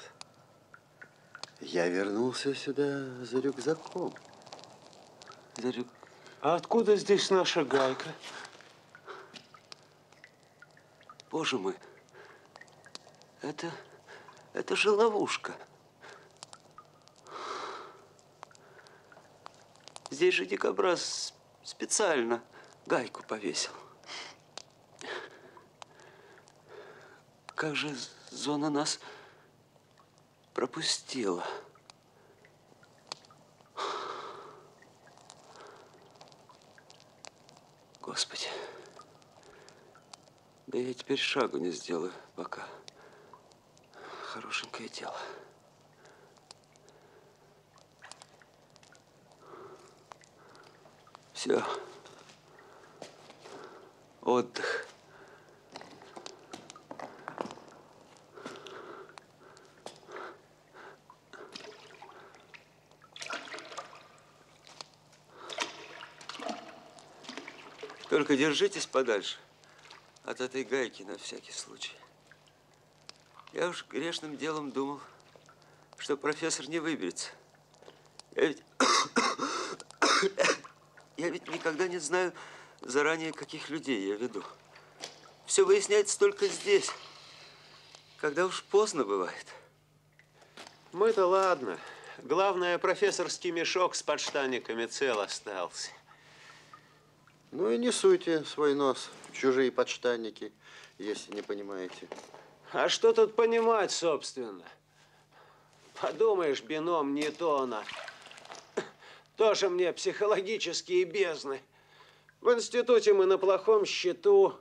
Я вернулся сюда за рюкзаком. За рюк- А откуда здесь наша гайка? Боже мой, это, это же ловушка. Здесь же дикобраз специально гайку повесил. Как же зона нас пропустила? Господи. Да я теперь шагу не сделаю пока. Хорошенькое дело. Все. Отдых. Только держитесь подальше от этой гайки на всякий случай. Я уж грешным делом думал, что профессор не выберется. Я ведь... [coughs] Я ведь никогда не знаю заранее, каких людей я веду. Все выясняется только здесь, когда уж поздно бывает. Мы-то ладно. Главное, профессорский мешок с подштанниками цел остался. Ну и не суйте свой нос чужие подштанники, если не понимаете. А что тут понимать, собственно? Подумаешь, бином не то. Тоже мне психологические бездны. В институте мы на плохом счету.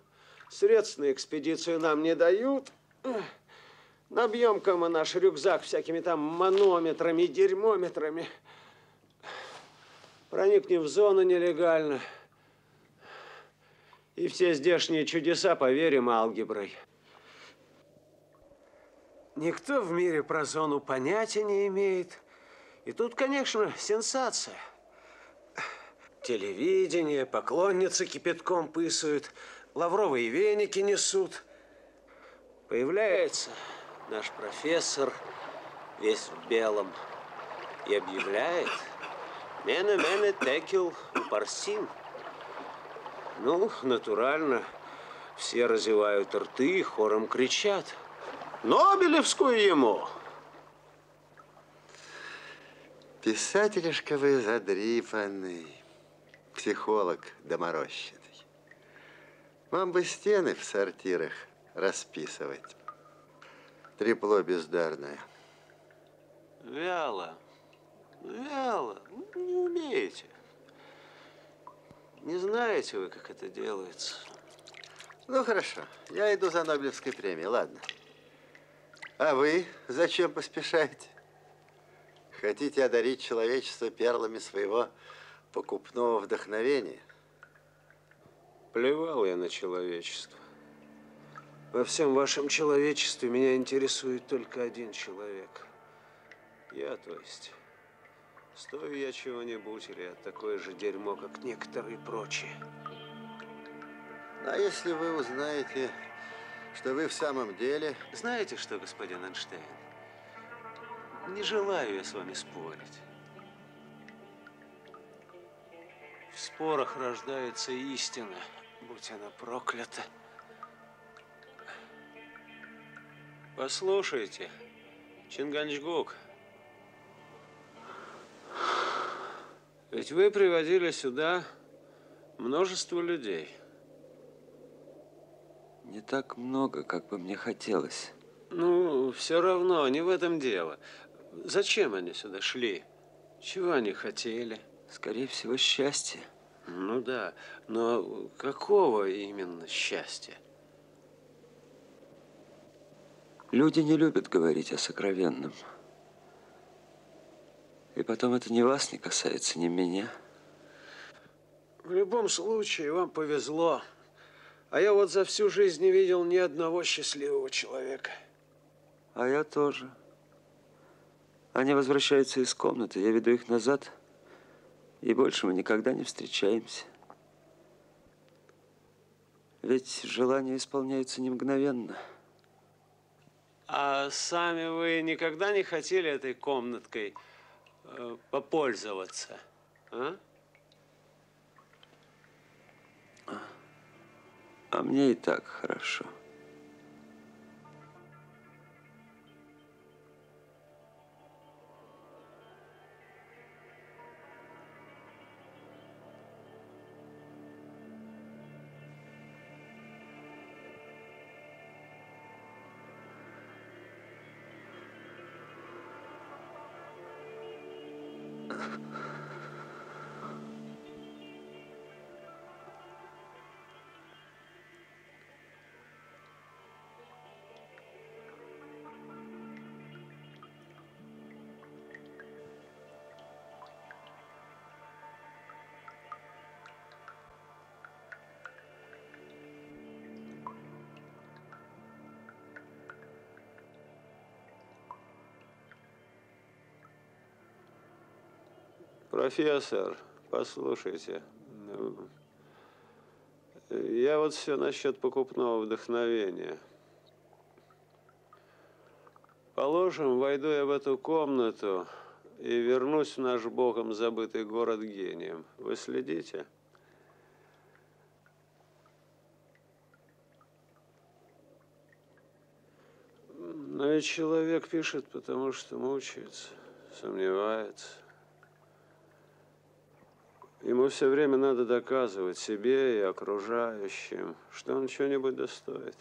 Средств на экспедицию нам не дают. Набьем-ка мы наш рюкзак всякими там манометрами, дерьмометрами. Проникнем в зону нелегально. И все здешние чудеса поверим алгеброй. Никто в мире про зону понятия не имеет. И тут, конечно, сенсация. Телевидение, поклонницы кипятком пысают, лавровые веники несут. Появляется наш профессор, весь в белом, и объявляет «Мене, мене, текил, парсин». Ну, натурально, все разевают рты и хором кричат. Нобелевскую ему! Писателишка вы задрипанный, психолог доморощенный. Вам бы стены в сортирах расписывать. Трепло бездарное. Вяло, вяло, не умеете. Не знаете вы, как это делается. Ну, хорошо. Я иду за Нобелевской премией, ладно. А вы зачем поспешаете? Хотите одарить человечество перлами своего покупного вдохновения? Плевал я на человечество. Во всем вашем человечестве меня интересует только один человек. Я, то есть. Стою я чего-нибудь или я такое же дерьмо, как некоторые прочие. А если вы узнаете, что вы в самом деле... Знаете что, господин Эйнштейн? Не желаю я с вами спорить. В спорах рождается истина, будь она проклята. Послушайте, Чинганчгук, ведь вы приводили сюда множество людей. Не так много, как бы мне хотелось. Ну, все равно, не в этом дело. Зачем они сюда шли? Чего они хотели? Скорее всего, счастье. Ну да, но какого именно счастья? Люди не любят говорить о сокровенном. И потом это ни вас не касается, ни меня. В любом случае, вам повезло. А я вот за всю жизнь не видел ни одного счастливого человека. А я тоже. Они возвращаются из комнаты, я веду их назад, и больше мы никогда не встречаемся. Ведь желания исполняются не мгновенно. А сами вы никогда не хотели этой комнаткой э, попользоваться? А? А мне и так хорошо. Профессор, послушайте. Я вот все насчет покупного вдохновения. Положим, войду я в эту комнату и вернусь в наш богом забытый город гением. Вы следите? Но ведь человек пишет, потому что мучается, сомневается. Ему все время надо доказывать себе и окружающим, что он что-нибудь достоит.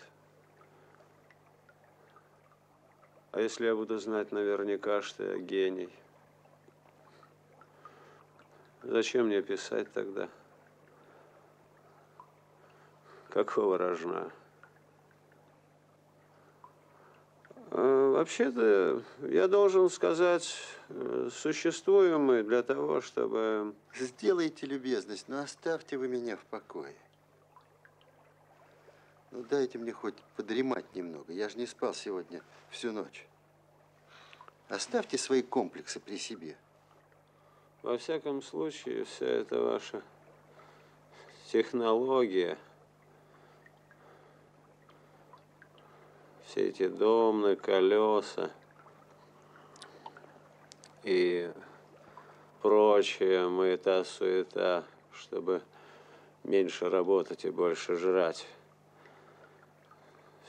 А если я буду знать наверняка, что я гений? Зачем мне писать тогда? Какого рожна? А, Вообще-то, я должен сказать, э, существуем мы для того, чтобы... Сделайте любезность, но оставьте вы меня в покое. Ну, дайте мне хоть подремать немного. Я же не спал сегодня всю ночь. Оставьте свои комплексы при себе. Во всяком случае, вся эта ваша технология, все эти домны, колеса и прочая маята-суета, чтобы меньше работать и больше жрать.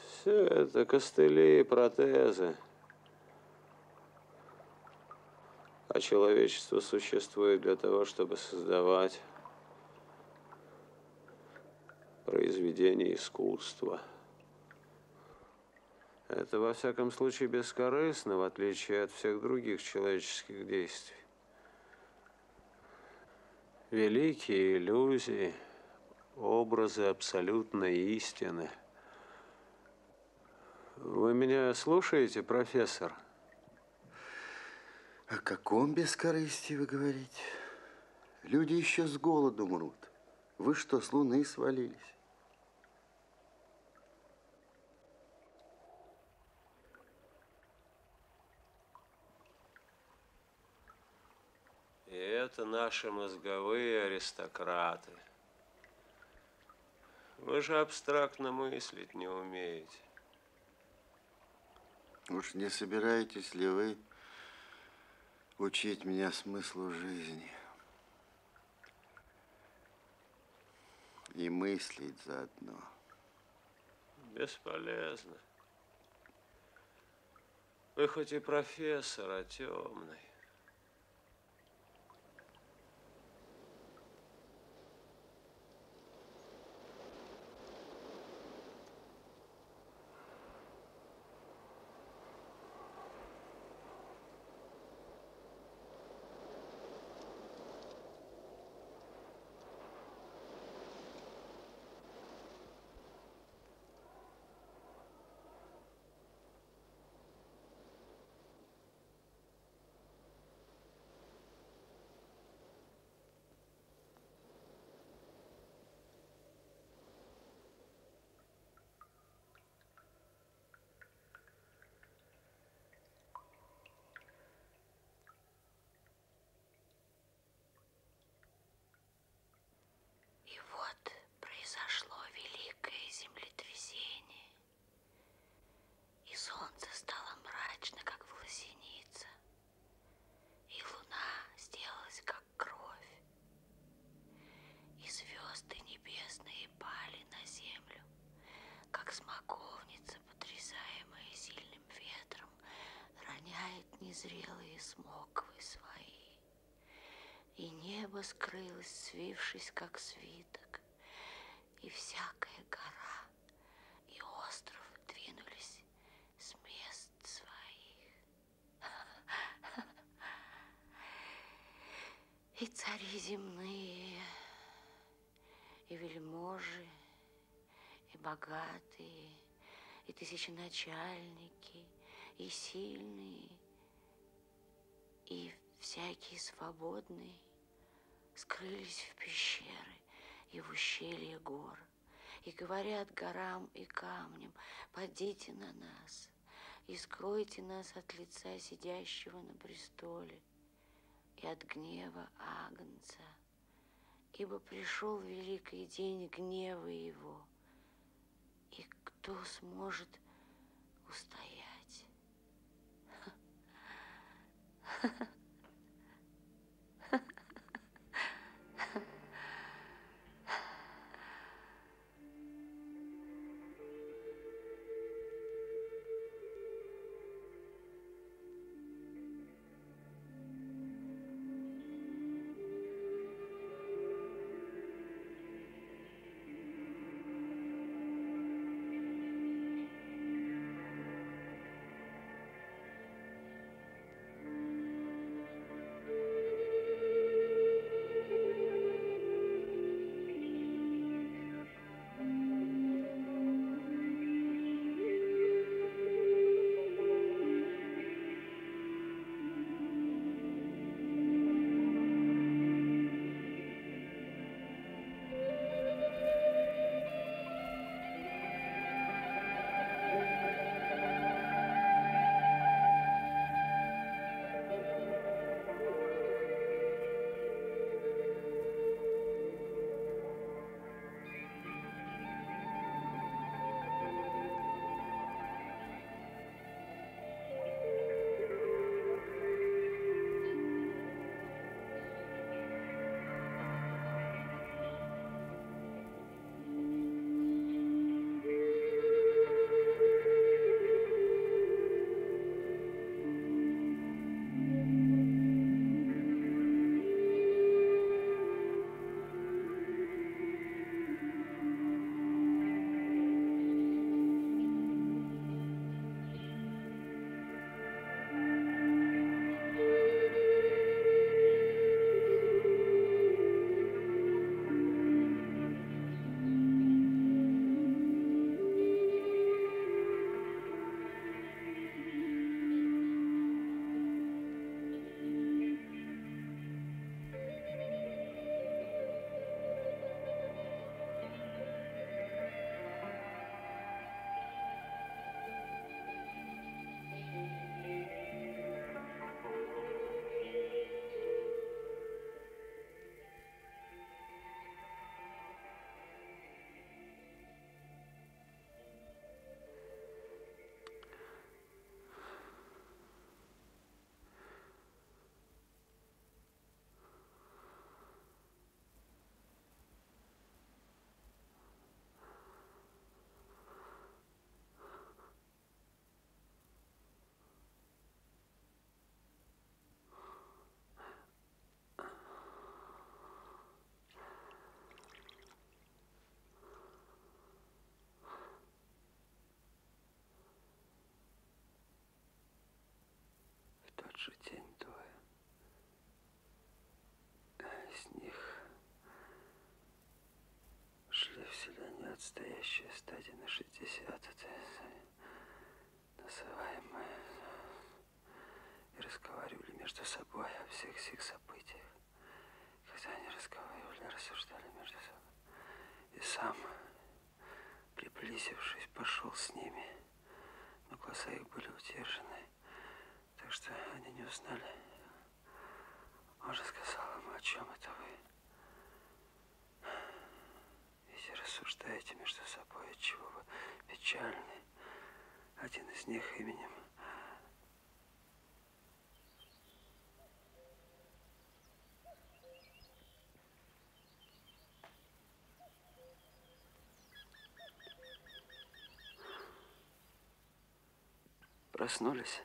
Все это костыли протезы. А человечество существует для того, чтобы создавать произведения искусства. Это, во всяком случае, бескорыстно, в отличие от всех других человеческих действий. Великие иллюзии, образы абсолютной истины. Вы меня слушаете, профессор? О каком бескорыстии вы говорите? Люди еще с голоду мрут. Вы что, с луны свалились? И это наши мозговые аристократы. Вы же абстрактно мыслить не умеете. Уж не собираетесь ли вы учить меня смыслу жизни? И мыслить заодно. Бесполезно. Вы хоть и профессор, а темный. И вот произошло великое землетрясение. И солнце стало мрачно, как власеница. И луна сделалась, как кровь. И звезды небесные пали на землю, как смоковница, потрясаемая сильным ветром, роняет незрелые смоквы свои. И небо скрылось, свившись, как свиток, и всякая гора и остров двинулись с мест своих. И цари земные, и вельможи, и богатые, и тысяченачальники, и сильные, и всякие свободные скрылись в пещеры и в ущелье гор, и говорят горам и камням, подите на нас и скройте нас от лица сидящего на престоле и от гнева Агнца, ибо пришел великий день гнева его, и кто сможет устоять? [laughs] же день двое. Из них шли в селение отстоящие стадии на 60 это называемые и разговаривали между собой о всех сих событиях. Когда они разговаривали, рассуждали между собой. И сам, приблизившись, пошел с ними. Но глаза их были удержаны, узнали. Он же сказал им, о чем это вы? Ведь рассуждаете между собой, отчего вы печальны. Один из них именем Проснулись?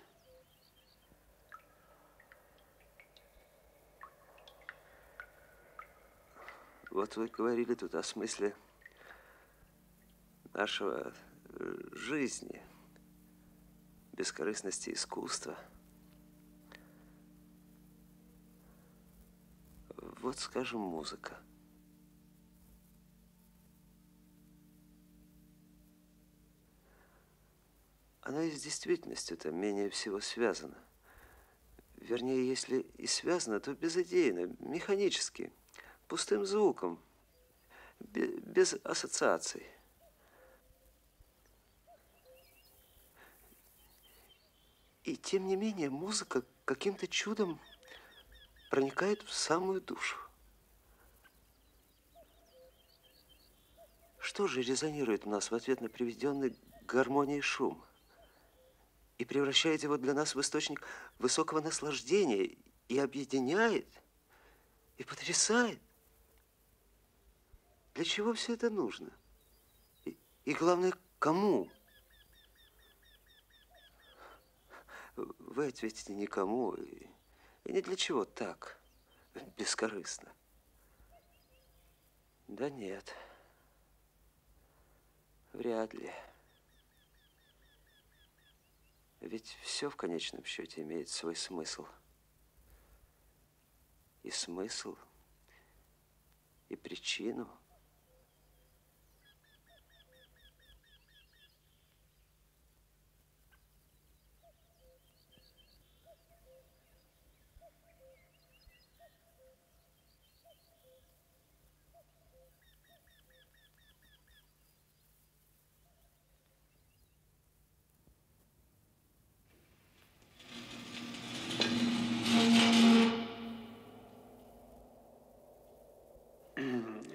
Вот вы говорили тут о смысле нашего э, жизни, бескорыстности искусства. Вот, скажем, музыка. Она и с действительностью-то менее всего связана. Вернее, если и связано, то безыдейно, механически, пустым звуком, без ассоциаций. И тем не менее музыка каким-то чудом проникает в самую душу. Что же резонирует у нас в ответ на приведенный гармонией шум? И превращает его для нас в источник высокого наслаждения и объединяет, и потрясает. Для чего все это нужно? И, и главное, кому? Вы ответите никому и, и ни для чего так, бескорыстно. Да нет, вряд ли. Ведь все в конечном счете имеет свой смысл. И смысл, и причину –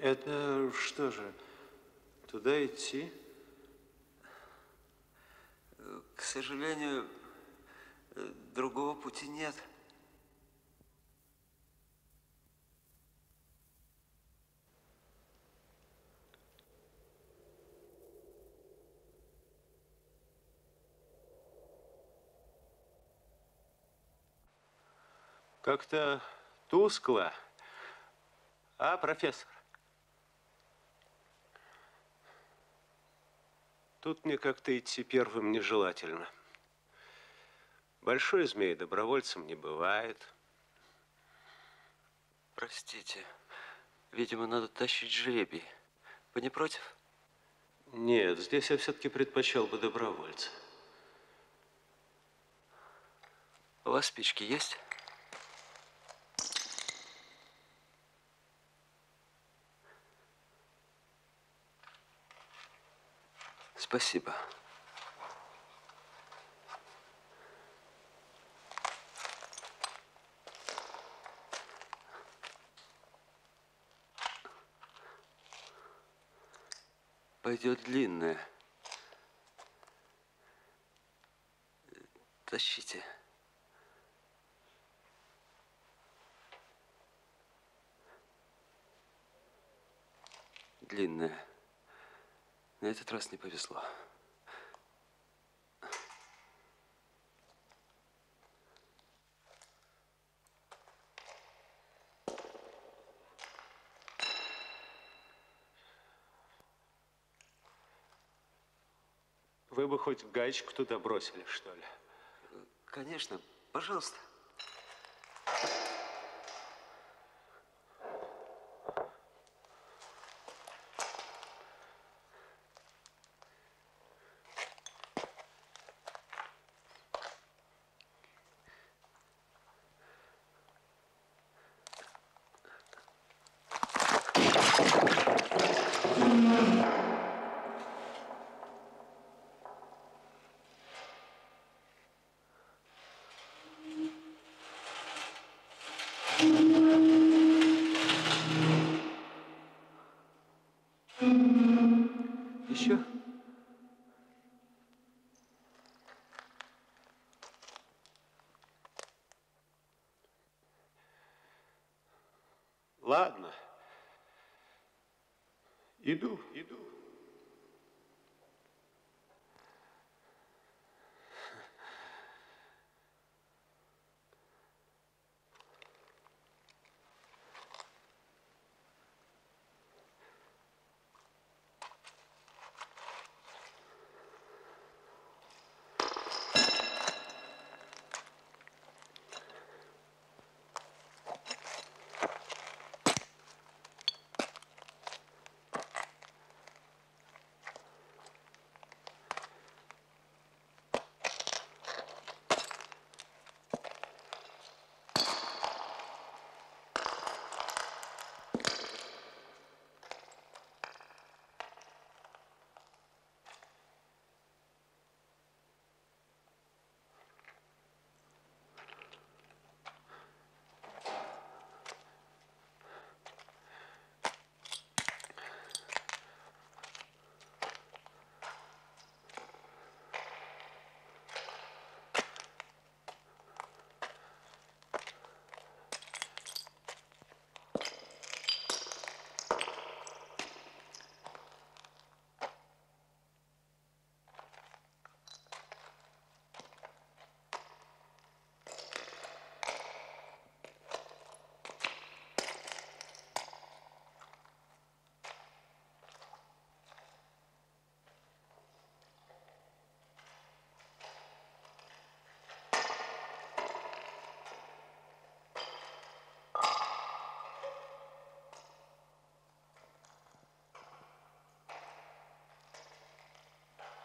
Это что же, идти? К сожалению, другого пути нет. Как-то тускло. А, профессор? Тут мне как-то идти первым нежелательно. Большой змей добровольцем не бывает. Простите, видимо, надо тащить жребий. Вы не против? Нет, здесь я все-таки предпочел бы добровольца. У вас спички есть? Спасибо. Пойдет длинная. Тащите. Длинная. На этот раз не повезло. Вы бы хоть гаечку туда бросили, что ли? Конечно, пожалуйста.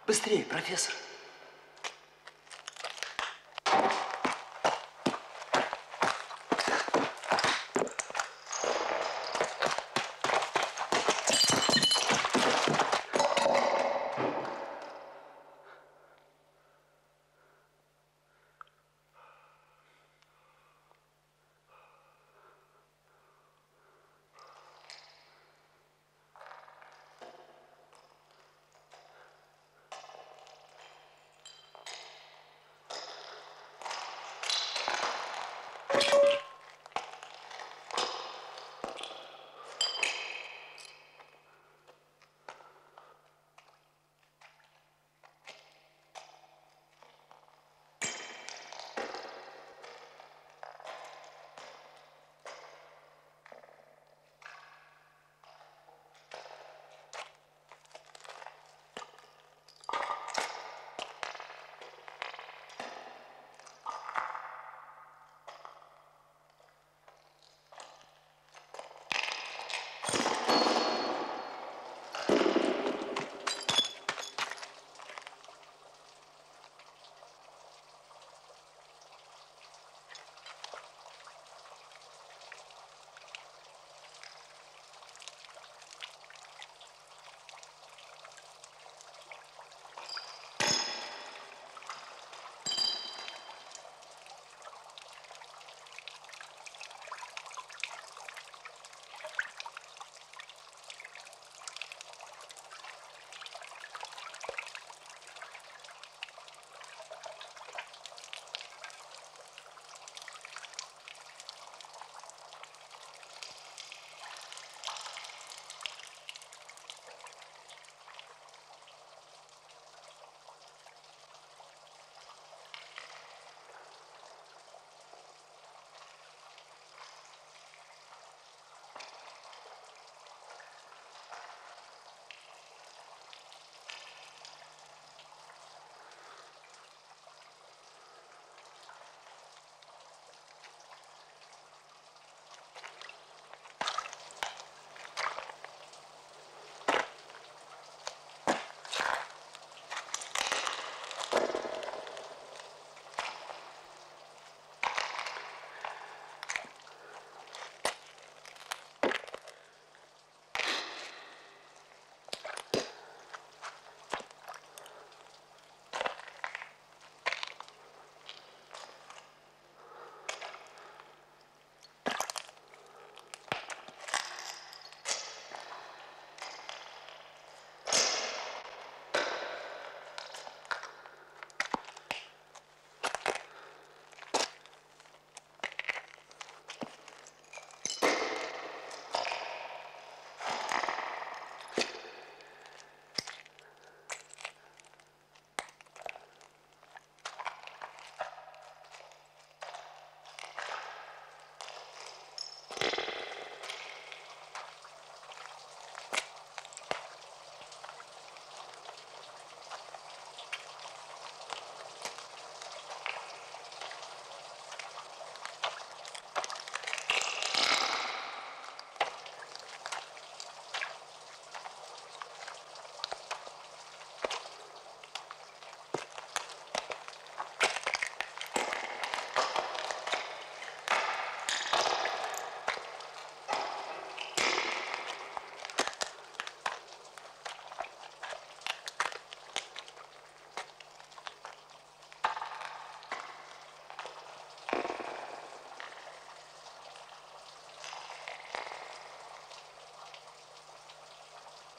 Быстрее, профессор.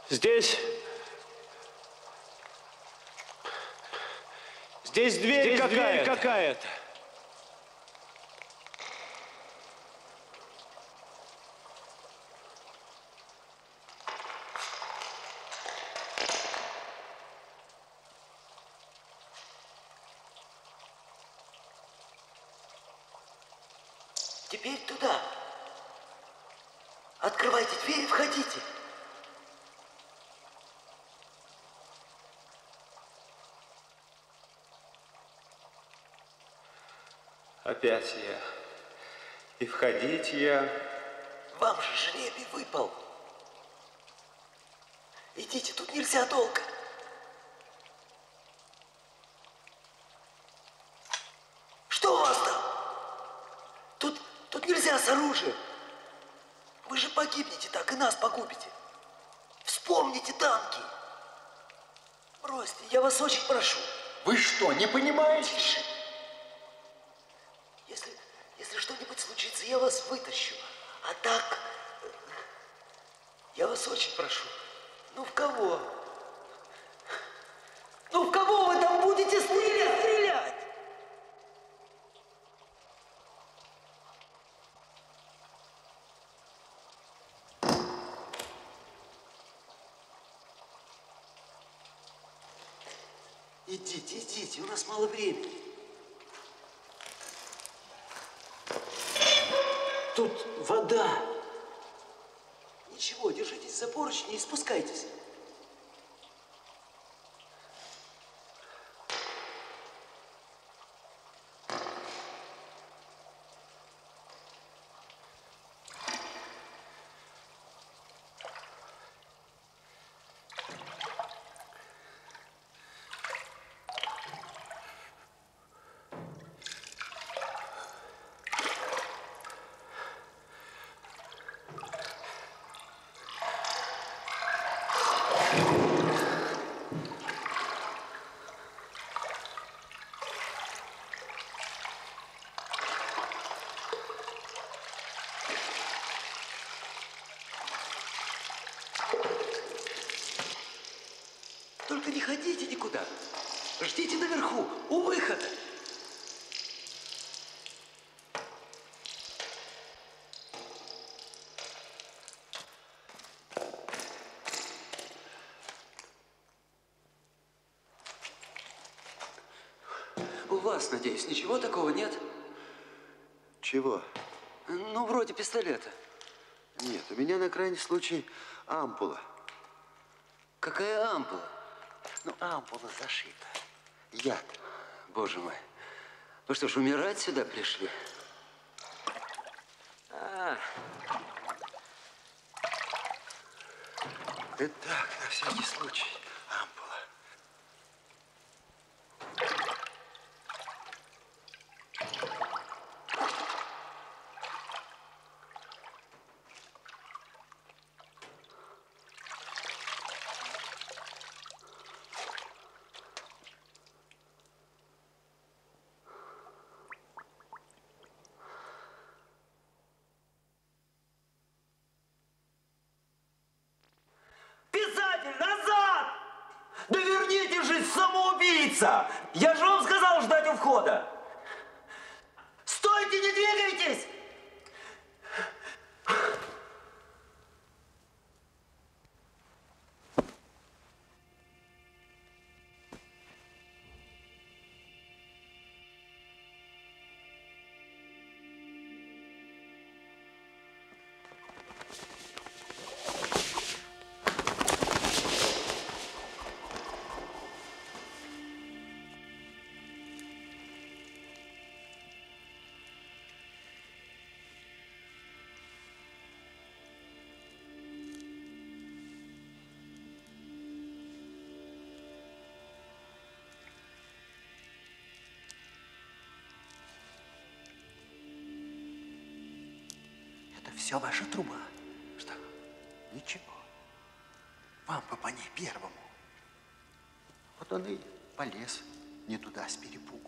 Здесь... Здесь дверь Здесь какая-то. дверь какая-то. Теперь туда. Открывайте дверь и входите. Опять я. И входить я... Вам же жребий выпал. Идите, тут нельзя долго. Что у вас там? Тут, тут нельзя с оружием. Вы же погибнете так и нас погубите. Вспомните танки. Бросьте, я вас очень прошу. Вы что, не понимаете? Тише. Если, если что-нибудь случится, я вас вытащу. А так, э, я вас очень прошу. Ну в кого? Ну в кого вы там будете стрелять? Стрелять! Идите, идите, у нас мало времени. Тут вода. За поручни спускайтесь. Только не ходите никуда. Ждите наверху, у выхода. У вас, надеюсь, ничего такого нет? Чего? Ну, вроде пистолета. Нет, у меня на крайний случай ампула. Какая ампула? Ну, ампула зашита. Яд. Боже мой. Вы что ж, умирать сюда пришли? А, Это так, на всякий случай. Все ваша труба. Что? Ничего. Вам бы по ней первому. Вот он и полез не туда с перепугу.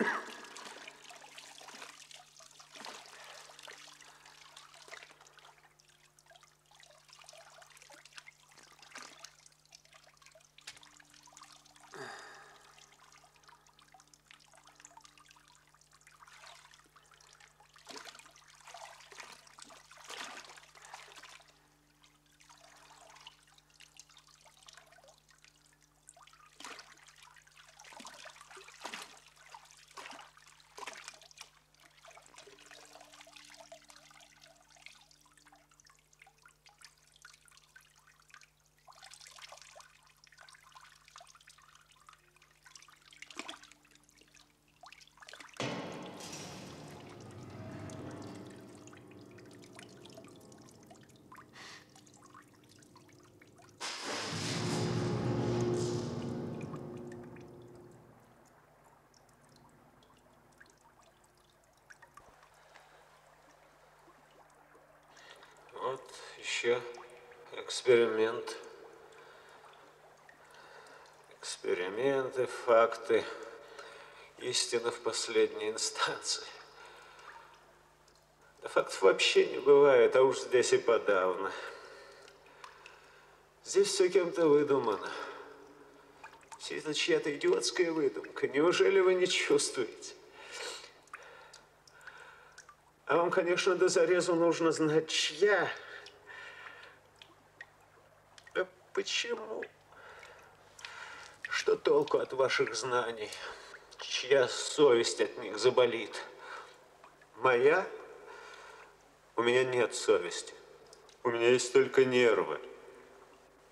you Вот еще эксперимент. Эксперименты, факты, истина в последней инстанции. Да фактов вообще не бывает, а уж здесь и подавно. Здесь все кем-то выдумано. Все это чья-то идиотская выдумка. Неужели вы не чувствуете? А вам, конечно, до зарезу нужно знать, чья. А почему? Что толку от ваших знаний? Чья совесть от них заболит? Моя? У меня нет совести. У меня есть только нервы.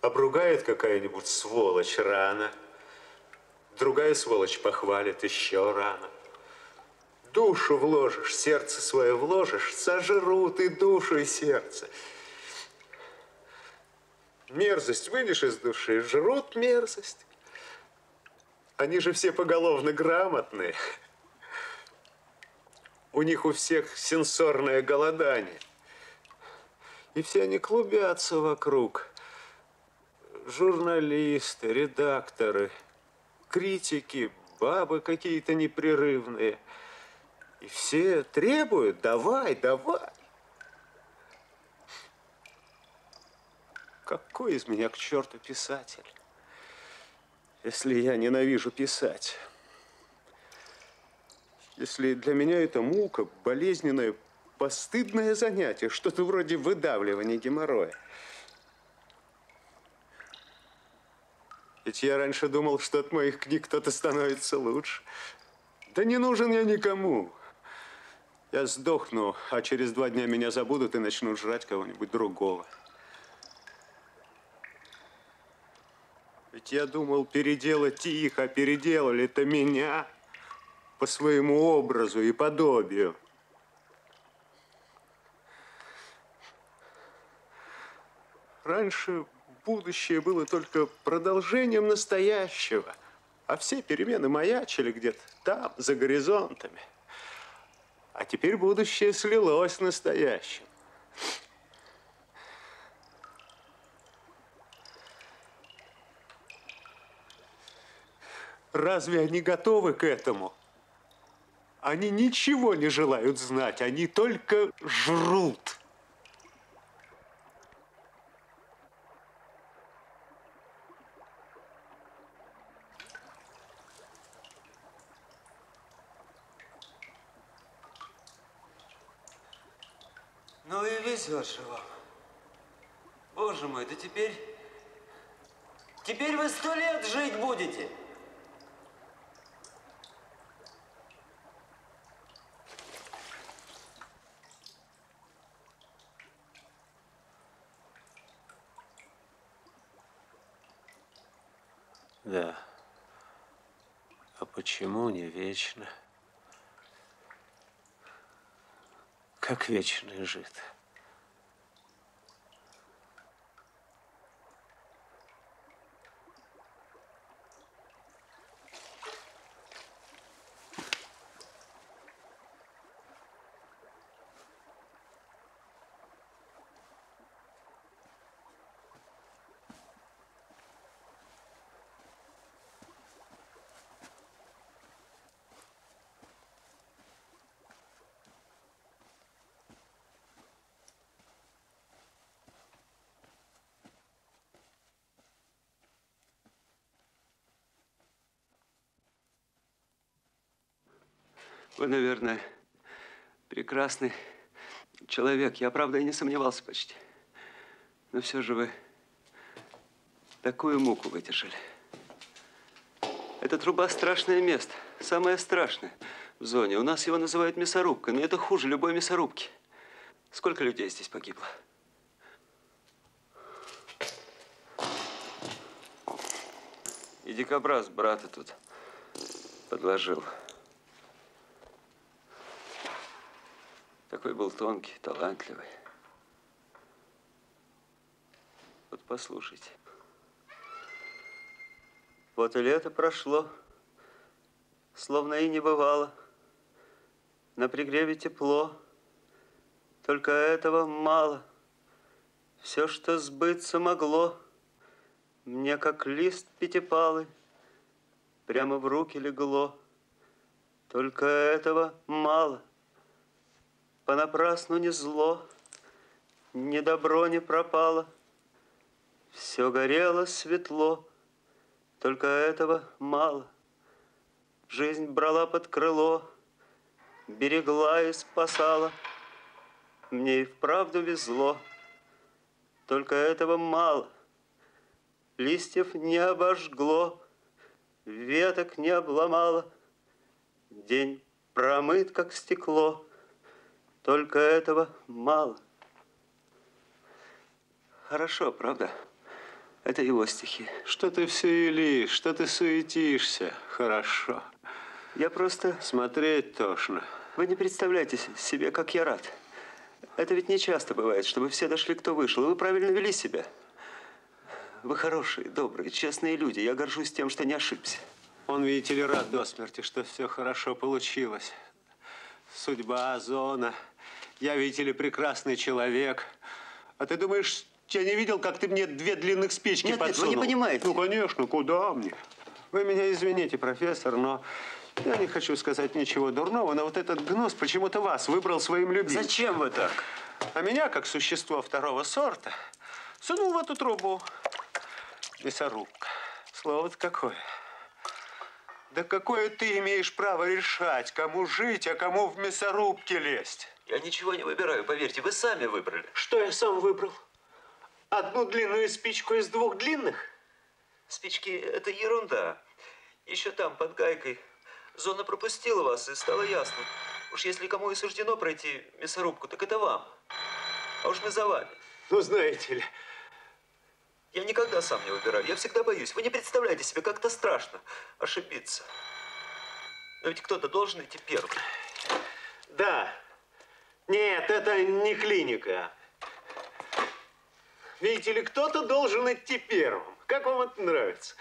Обругает какая-нибудь сволочь рано. Другая сволочь похвалит еще рано. Душу вложишь, сердце свое вложишь, сожрут и душу, и сердце. Мерзость вынешь из души, жрут мерзость. Они же все поголовно грамотные. У них у всех сенсорное голодание. И все они клубятся вокруг. Журналисты, редакторы, критики, бабы какие-то непрерывные. И все требуют, давай, давай. Какой из меня к черту писатель, если я ненавижу писать? Если для меня это мука, болезненное, постыдное занятие, что-то вроде выдавливания геморроя. Ведь я раньше думал, что от моих книг кто-то становится лучше. Да не нужен я никому. Я сдохну, а через два дня меня забудут и начнут жрать кого-нибудь другого. Ведь я думал переделать их, а переделали-то меня по своему образу и подобию. Раньше будущее было только продолжением настоящего, а все перемены маячили где-то там, за горизонтами. А теперь будущее слилось с настоящим. Разве они готовы к этому? Они ничего не желают знать, они только жрут. Же вам. Боже мой, да теперь... Теперь вы сто лет жить будете. Да. А почему не вечно? Как вечный жид. Вы, наверное, прекрасный человек. Я, правда, и не сомневался почти. Но все же вы такую муку выдержали. Эта труба страшное место. Самое страшное в зоне. У нас его называют мясорубкой, но это хуже любой мясорубки. Сколько людей здесь погибло? И дикобраз брата тут подложил. Такой был тонкий, талантливый. Вот послушайте. Вот и лето прошло, словно и не бывало. На пригреве тепло, только этого мало. Все, что сбыться могло, мне как лист пятипалый, прямо в руки легло. Только этого мало. Понапрасну не зло, ни добро не пропало. Все горело светло, только этого мало. Жизнь брала под крыло, берегла и спасала. Мне и вправду везло, только этого мало. Листьев не обожгло, веток не обломало. День промыт, как стекло, только этого мало. Хорошо, правда? Это его стихи. Что ты все илишь, что ты суетишься? Хорошо. Я просто... Смотреть тошно. Вы не представляете себе, как я рад. Это ведь не часто бывает, чтобы все дошли, кто вышел. Вы правильно вели себя. Вы хорошие, добрые, честные люди. Я горжусь тем, что не ошибся. Он, видите ли, рад до смерти, что все хорошо получилось. Судьба, зона. Я, видите ли, прекрасный человек. А ты думаешь, я не видел, как ты мне две длинных спички Нет, нет, подсунул? вы не понимаете. Ну, конечно, куда мне? Вы меня извините, профессор, но я не хочу сказать ничего дурного, но вот этот гнус почему-то вас выбрал своим любимцем. Зачем вы так? А меня, как существо второго сорта, сунул в эту трубу. Мясорубка. Слово-то какое. Да какое ты имеешь право решать, кому жить, а кому в мясорубке лезть? Я ничего не выбираю, поверьте, вы сами выбрали. Что я сам выбрал? Одну длинную спичку из двух длинных? Спички – это ерунда. Еще там, под гайкой, зона пропустила вас, и стало ясно. Уж если кому и суждено пройти мясорубку, так это вам. А уж мы за вами. Ну, знаете ли, Я никогда сам не выбираю, я всегда боюсь. Вы не представляете себе, как-то страшно ошибиться. Но ведь кто-то должен идти первым. Да. Нет, это не клиника. Видите ли, кто-то должен идти первым. Как вам это нравится?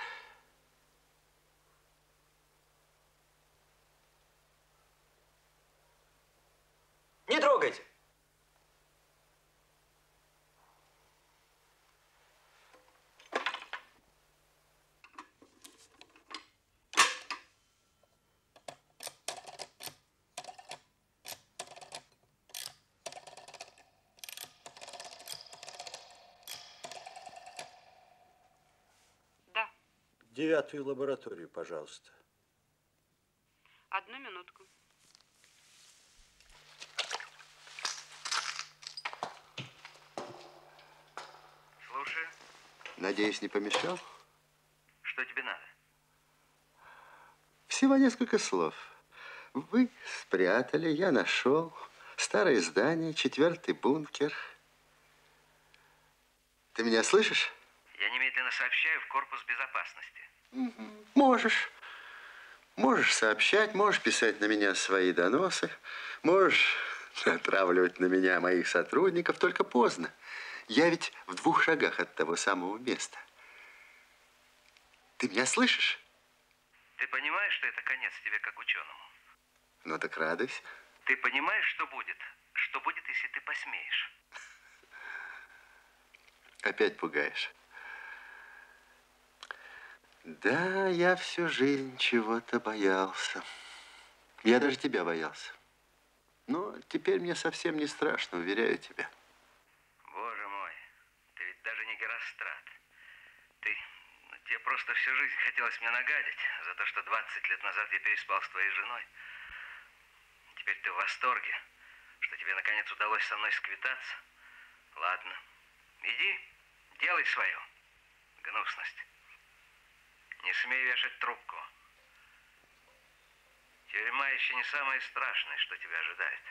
Не трогайте! Да, Девятую лабораторию, пожалуйста. одну минутку. Слушаю. Надеюсь, не помешал? Что тебе надо? Всего несколько слов. Вы спрятали, я нашел. Старое здание, четвертый бункер. Ты меня слышишь? Я немедленно сообщаю в корпус безопасности. Можешь. Можешь сообщать, можешь писать на меня свои доносы, можешь [laughs] натравливать на меня моих сотрудников, только поздно. Я ведь в двух шагах от того самого места. Ты меня слышишь? Ты понимаешь, что это конец тебе как ученому? Ну так радуйся. Ты понимаешь, что будет? Что будет, если ты посмеешь? Опять пугаешь. Да, я всю жизнь чего-то боялся. Я даже тебя боялся. Но теперь мне совсем не страшно, уверяю тебя. Боже мой, ты ведь даже не Герострат. Ты... ну, тебе просто всю жизнь хотелось мне нагадить за то, что 20 лет назад я переспал с твоей женой. теперь ты в восторге, что тебе наконец удалось со мной сквитаться. Ладно, иди, делай свое. Гнусность. Не смей вешать трубку. Тюрьма еще не самое страшное, что тебя ожидает.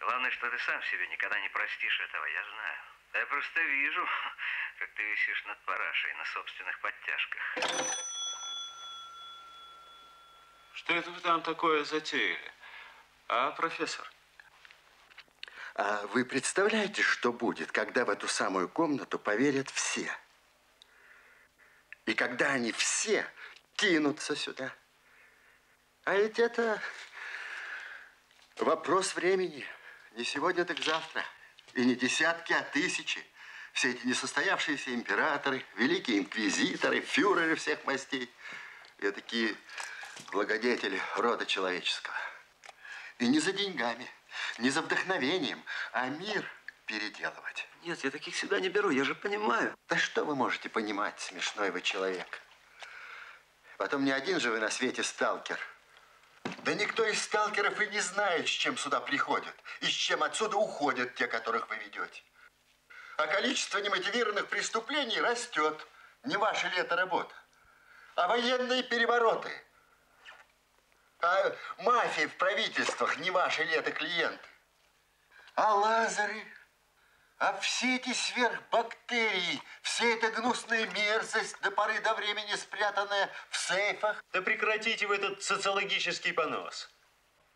Главное, что ты сам себе никогда не простишь этого, я знаю. Да я просто вижу, [laughs] как ты висишь над парашей на собственных подтяжках. Что это вы там такое затеяли? А, профессор? А вы представляете, что будет, когда в эту самую комнату поверят все? И когда они все кинутся сюда? А ведь это вопрос времени. Не сегодня, так завтра. И не десятки, а тысячи. Все эти несостоявшиеся императоры, великие инквизиторы, фюреры всех мастей. И такие благодетели рода человеческого. И не за деньгами, не за вдохновением, а мир переделывать. Нет, я таких сюда не беру, я же понимаю. Да что вы можете понимать, смешной вы человек? Потом не один же вы на свете сталкер. Да никто из сталкеров и не знает, с чем сюда приходят, и с чем отсюда уходят те, которых вы ведете. А количество немотивированных преступлений растет. Не ваша ли это работа? А военные перевороты? А мафия в правительствах не ваши ли это клиенты? А лазеры? А все эти сверхбактерии, вся эта гнусная мерзость до поры до времени спрятанная в сейфах? Да прекратите вы этот социологический понос.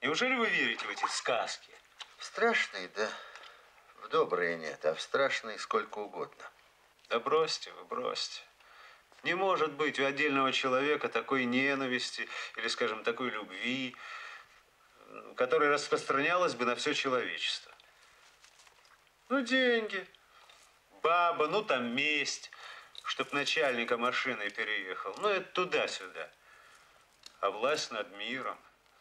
Неужели вы верите в эти сказки? В страшные, да. В добрые нет, а в страшные сколько угодно. Да бросьте вы, бросьте. Не может быть у отдельного человека такой ненависти или, скажем, такой любви, которая распространялась бы на все человечество. Ну, деньги, баба, ну, там месть, чтоб начальника машиной переехал. Ну, это туда-сюда. А власть над миром,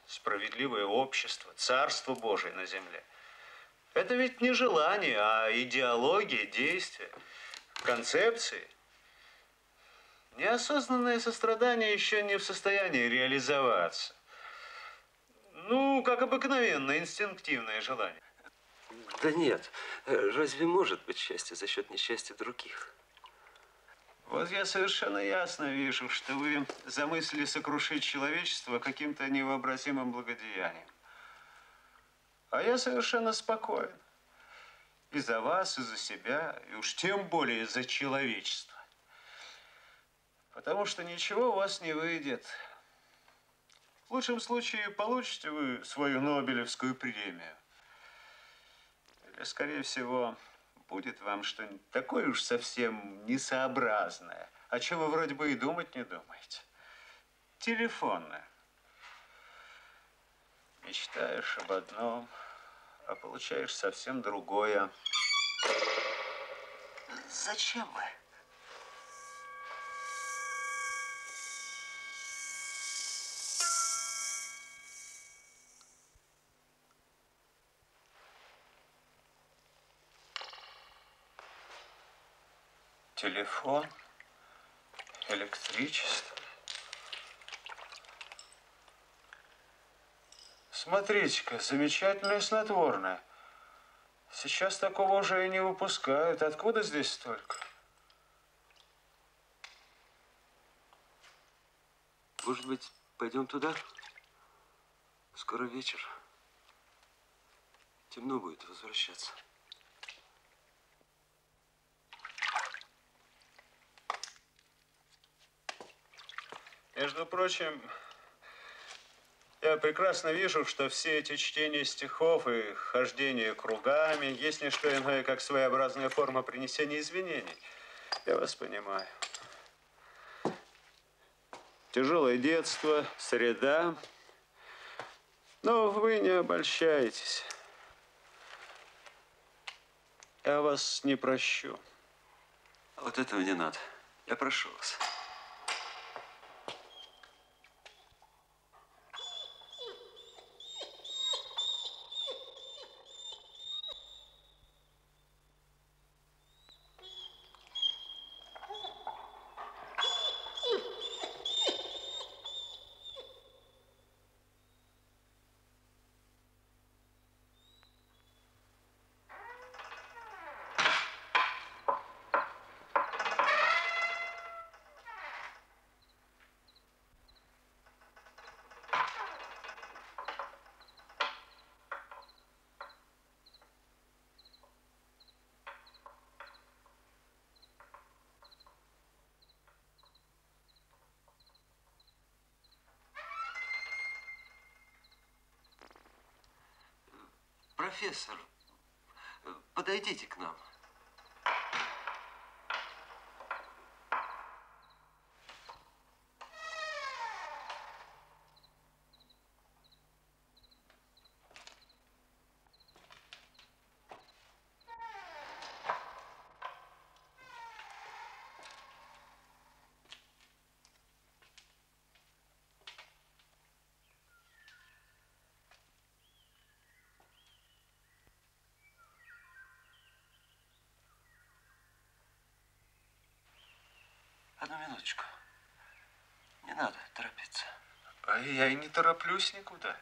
справедливое общество, царство Божие на земле – это ведь не желание, а идеология, действия, концепции. Неосознанное сострадание еще не в состоянии реализоваться. Ну, как обыкновенное инстинктивное желание. Да нет, разве может быть счастье за счет несчастья других? Вот я совершенно ясно вижу, что вы замыслили сокрушить человечество каким-то невообразимым благодеянием. А я совершенно спокоен. И за вас, и за себя, и уж тем более за человечество. Потому что ничего у вас не выйдет. В лучшем случае получите вы свою Нобелевскую премию. Скорее всего, будет вам что-нибудь такое уж совсем несообразное, о чем вы вроде бы и думать не думаете. Телефонное. Мечтаешь об одном, а получаешь совсем другое. Зачем вы? Телефон, электричество. Смотрите-ка, замечательное снотворное. Сейчас такого уже и не выпускают. Откуда здесь столько? Может быть, пойдем туда? Скоро вечер. Темно будет возвращаться. Между прочим, я прекрасно вижу, что все эти чтения стихов и хождение кругами есть не что иное, как своеобразная форма принесения извинений. Я вас понимаю. Тяжелое детство, среда. Но вы не обольщайтесь. Я вас не прощу. Вот этого не надо. Я прошу вас. Профессор, подойдите к нам. Одну минуточку. Не надо торопиться. А я и не тороплюсь никуда.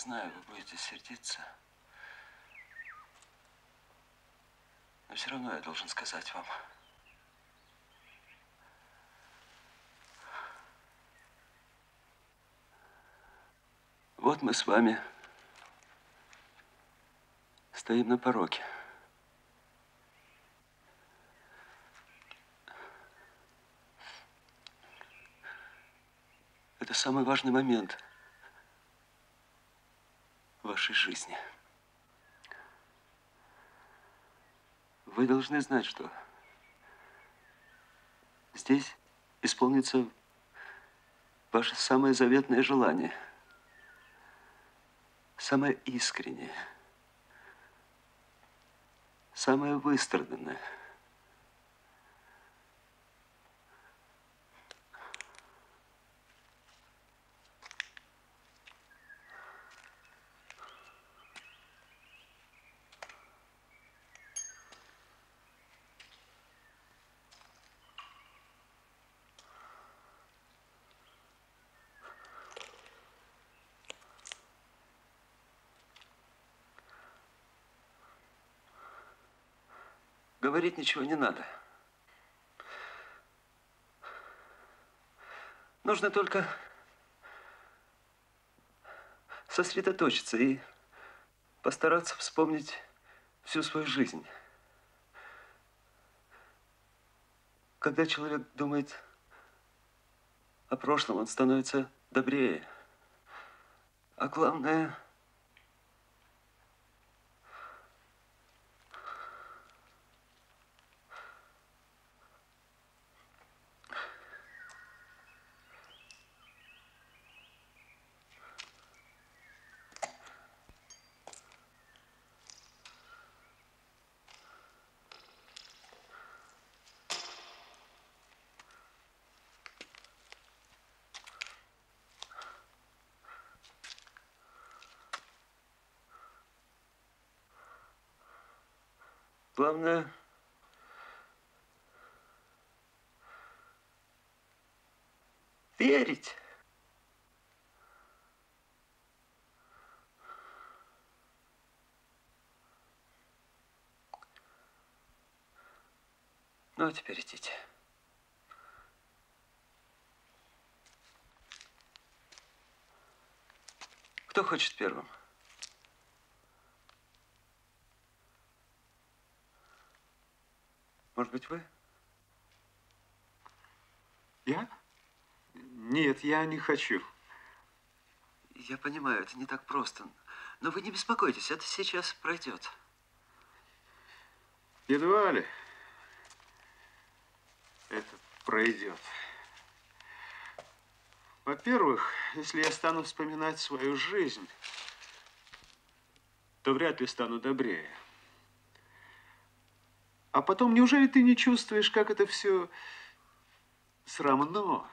Знаю, вы будете сердиться. Но все равно я должен сказать вам. Вот мы с вами стоим на пороге. Это самый важный момент вашей жизни. Вы должны знать, что здесь исполнится ваше самое заветное желание, самое искреннее, самое выстраданное. Говорить ничего не надо. Нужно только сосредоточиться и постараться вспомнить всю свою жизнь. Когда человек думает о прошлом, он становится добрее. А главное, верить. Ну, а теперь идите. Кто хочет первым? Может быть, вы? Я? Нет, я не хочу. Я понимаю, это не так просто. Но вы не беспокойтесь, это сейчас пройдет. Едва ли это пройдет. Во-первых, если я стану вспоминать свою жизнь, то вряд ли стану добрее. А потом, неужели ты не чувствуешь, как это все срамно?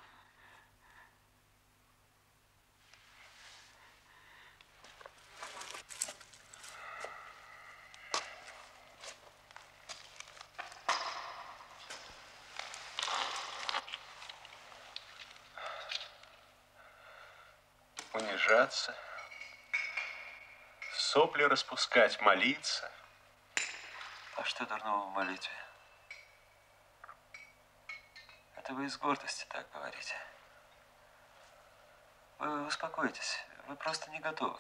Распускать, молиться. А что дурного в молитве? Это вы из гордости так говорите. Вы успокойтесь, вы просто не готовы.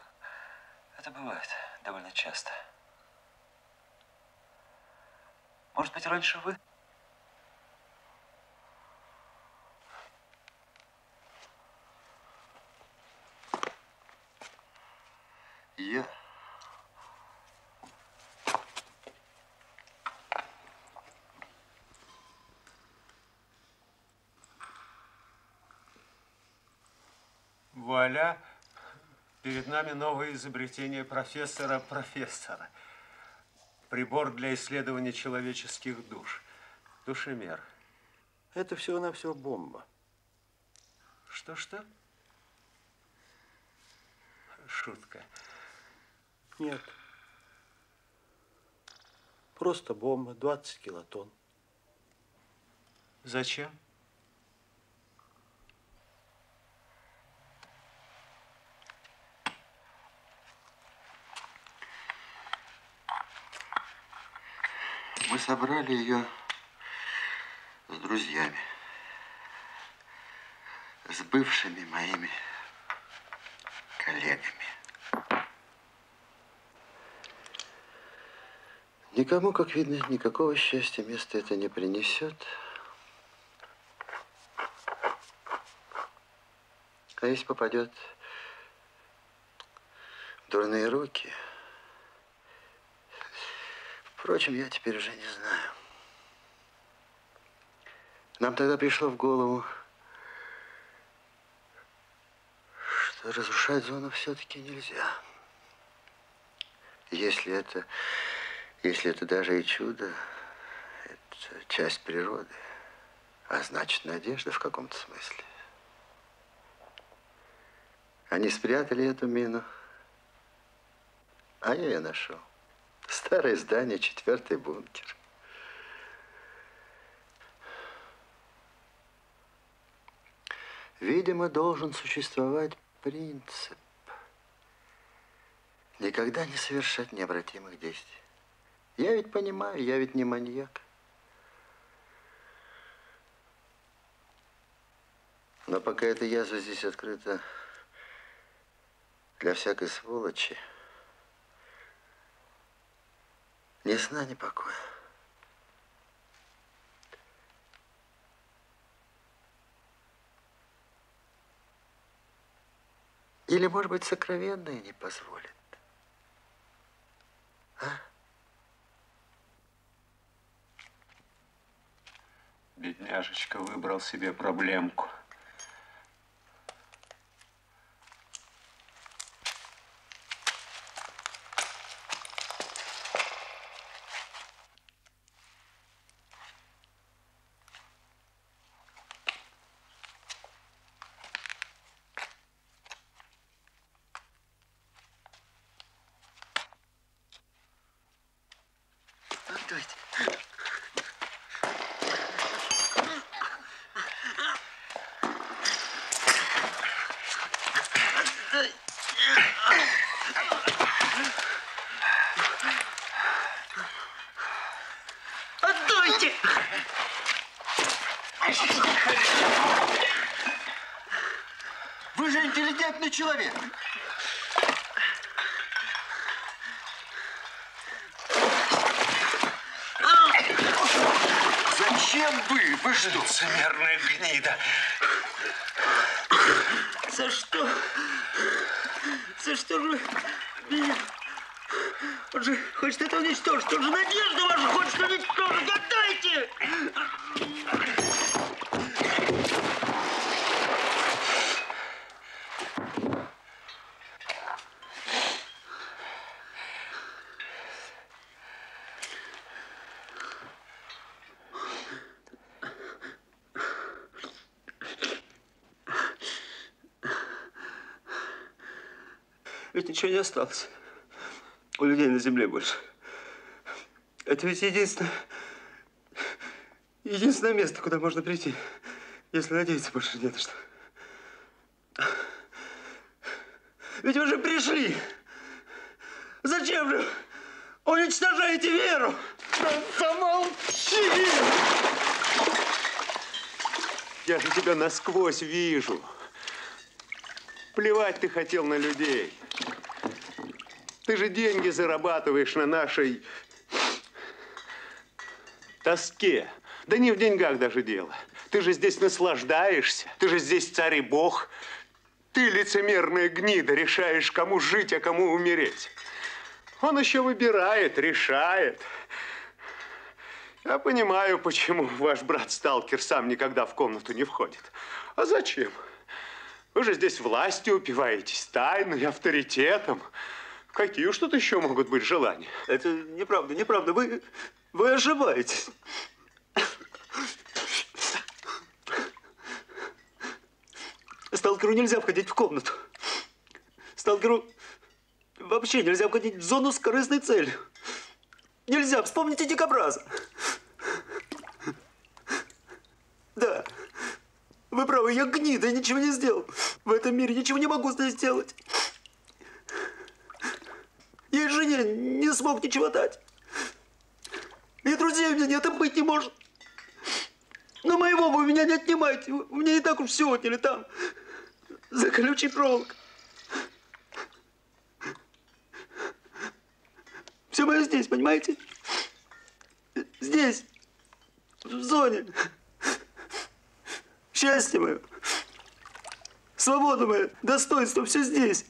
Это бывает довольно часто. Может быть, раньше вы? Я? Вуаля, перед изобретение профессора-профессора. Прибор для исследования человеческих душ. Душемер. Это всего-навсего бомба. Что-что? Шутка. Нет. Просто бомба, 20 килотонн. Зачем? Мы собрали ее с друзьями, с бывшими моими коллегами. Никому, как видно, никакого счастья место это не принесет. А если попадет в дурные руки, впрочем, я теперь уже не знаю. Нам тогда пришло в голову, что разрушать зону все-таки нельзя. Если это, если это даже и чудо, это часть природы, а значит надежда в каком-то смысле. Они спрятали эту мину, а я ее нашел. Старое здание, четвертый бункер. Видимо, должен существовать принцип. Никогда не совершать необратимых действий. Я ведь понимаю, я ведь не маньяк. Но пока эта язва здесь открыта для всякой сволочи, ни сна, ни покоя. Или, может быть, сокровенное не позволит. А? Бедняжечка выбрал себе проблемку. Отдайте. Отдайте! Вы же интеллигентный человек. Зачем вы? Вы что? Лицемерная гнида. За что? За что же меня? Он же хочет это уничтожить. Он же надежду вашу хочет уничтожить. Отдайте! Ничего не осталось. У людей на земле больше. Это ведь единственное, единственное место, куда можно прийти, если надеяться больше не на что. Ведь вы же пришли. Зачем же уничтожаете веру? Да замолчи! Я же тебя насквозь вижу. Плевать ты хотел на людей. Ты же деньги зарабатываешь на нашей тоске. Да не в деньгах даже дело. Ты же здесь наслаждаешься. Ты же здесь царь и бог. Ты, лицемерная гнида, решаешь, кому жить, а кому умереть. Он еще выбирает, решает. Я понимаю, почему ваш брат-сталкер сам никогда в комнату не входит. А зачем? Вы же здесь властью упиваетесь, тайной, авторитетом. Какие уж тут еще могут быть желания? Это неправда, неправда. Вы, вы ошибаетесь. Сталкеру нельзя входить в комнату. Сталкеру вообще нельзя входить в зону с корыстной целью. Нельзя. Вспомните дикобраза. Да. Вы правы, я гнида, я ничего не сделал. В этом мире ничего не могу сделать. И жене не смог ничего дать. И друзей у меня нет, и быть не может. Но моего вы меня не отнимайте. У меня и так уж все отняли там. За колючий проволок. Все мое здесь, понимаете? Здесь. В зоне. Счастье мое. Свобода моя, достоинство, все здесь.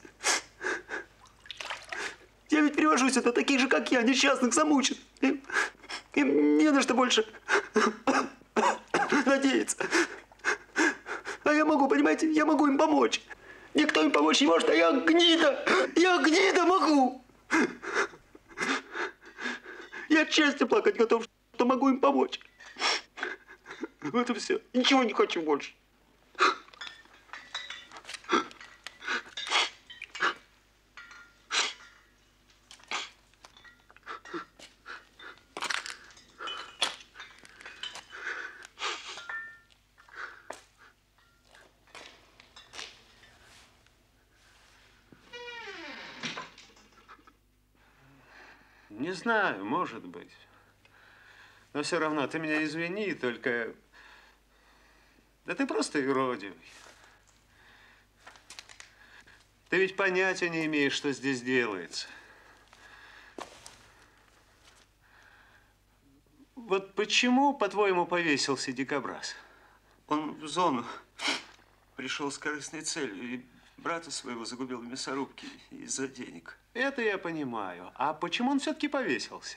Привожу сюда таких же, как я, несчастных, замученных. Им, им не на что больше надеяться. А я могу, понимаете, я могу им помочь. Никто им помочь не может, а я гнида. Я гнида могу. Я от плакать готов, что могу им помочь. Вот и все. Ничего не хочу больше. Не знаю, может быть. Но все равно ты меня извини, только... Да ты просто юродивый. Ты ведь понятия не имеешь, что здесь делается. Вот почему, по-твоему, повесился дикобраз? Он в зону пришел с корыстной целью брата своего загубил в мясорубке из-за денег. Это я понимаю. А почему он все-таки повесился?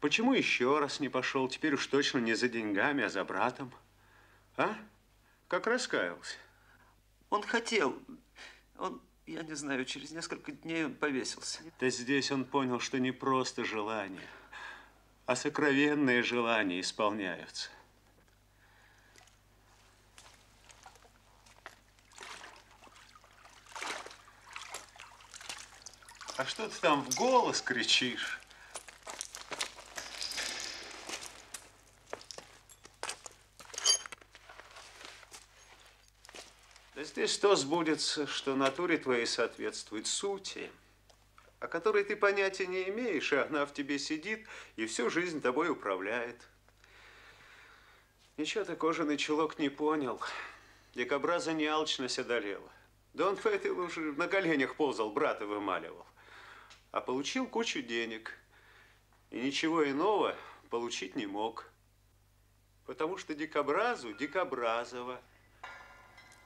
Почему еще раз не пошел? Теперь уж точно не за деньгами, а за братом. А? Как раскаялся? Он хотел. Он, я не знаю, через несколько дней он повесился. Да здесь он понял, что не просто желания, а сокровенные желания исполняются. А что ты там в голос кричишь? Здесь то сбудется, что натуре твоей соответствует сути, о которой ты понятия не имеешь, и она в тебе сидит и всю жизнь тобой управляет. Ничего ты, кожаный чулок, не понял. Дикобраза не алчность одолела. Да он по этой луже на коленях ползал, брата вымаливал. А получил кучу денег. И ничего иного получить не мог. Потому что дикобразу дикобразово.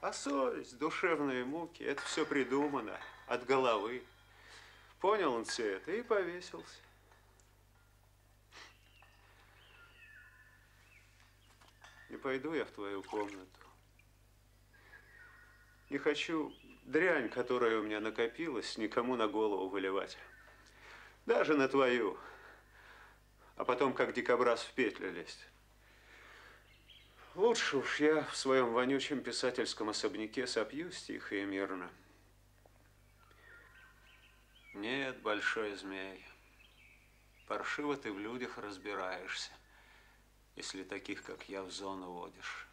А совесть, душевные муки, это все придумано от головы. Понял он все это и повесился. Не пойду я в твою комнату. Не хочу дрянь, которая у меня накопилась, никому на голову выливать. Даже на твою. А потом, как дикобраз, в петлю лезть. Лучше уж я в своем вонючем писательском особняке сопьюсь тихо и мирно. Нет, большой змей, паршиво ты в людях разбираешься, если таких, как я, в зону водишь.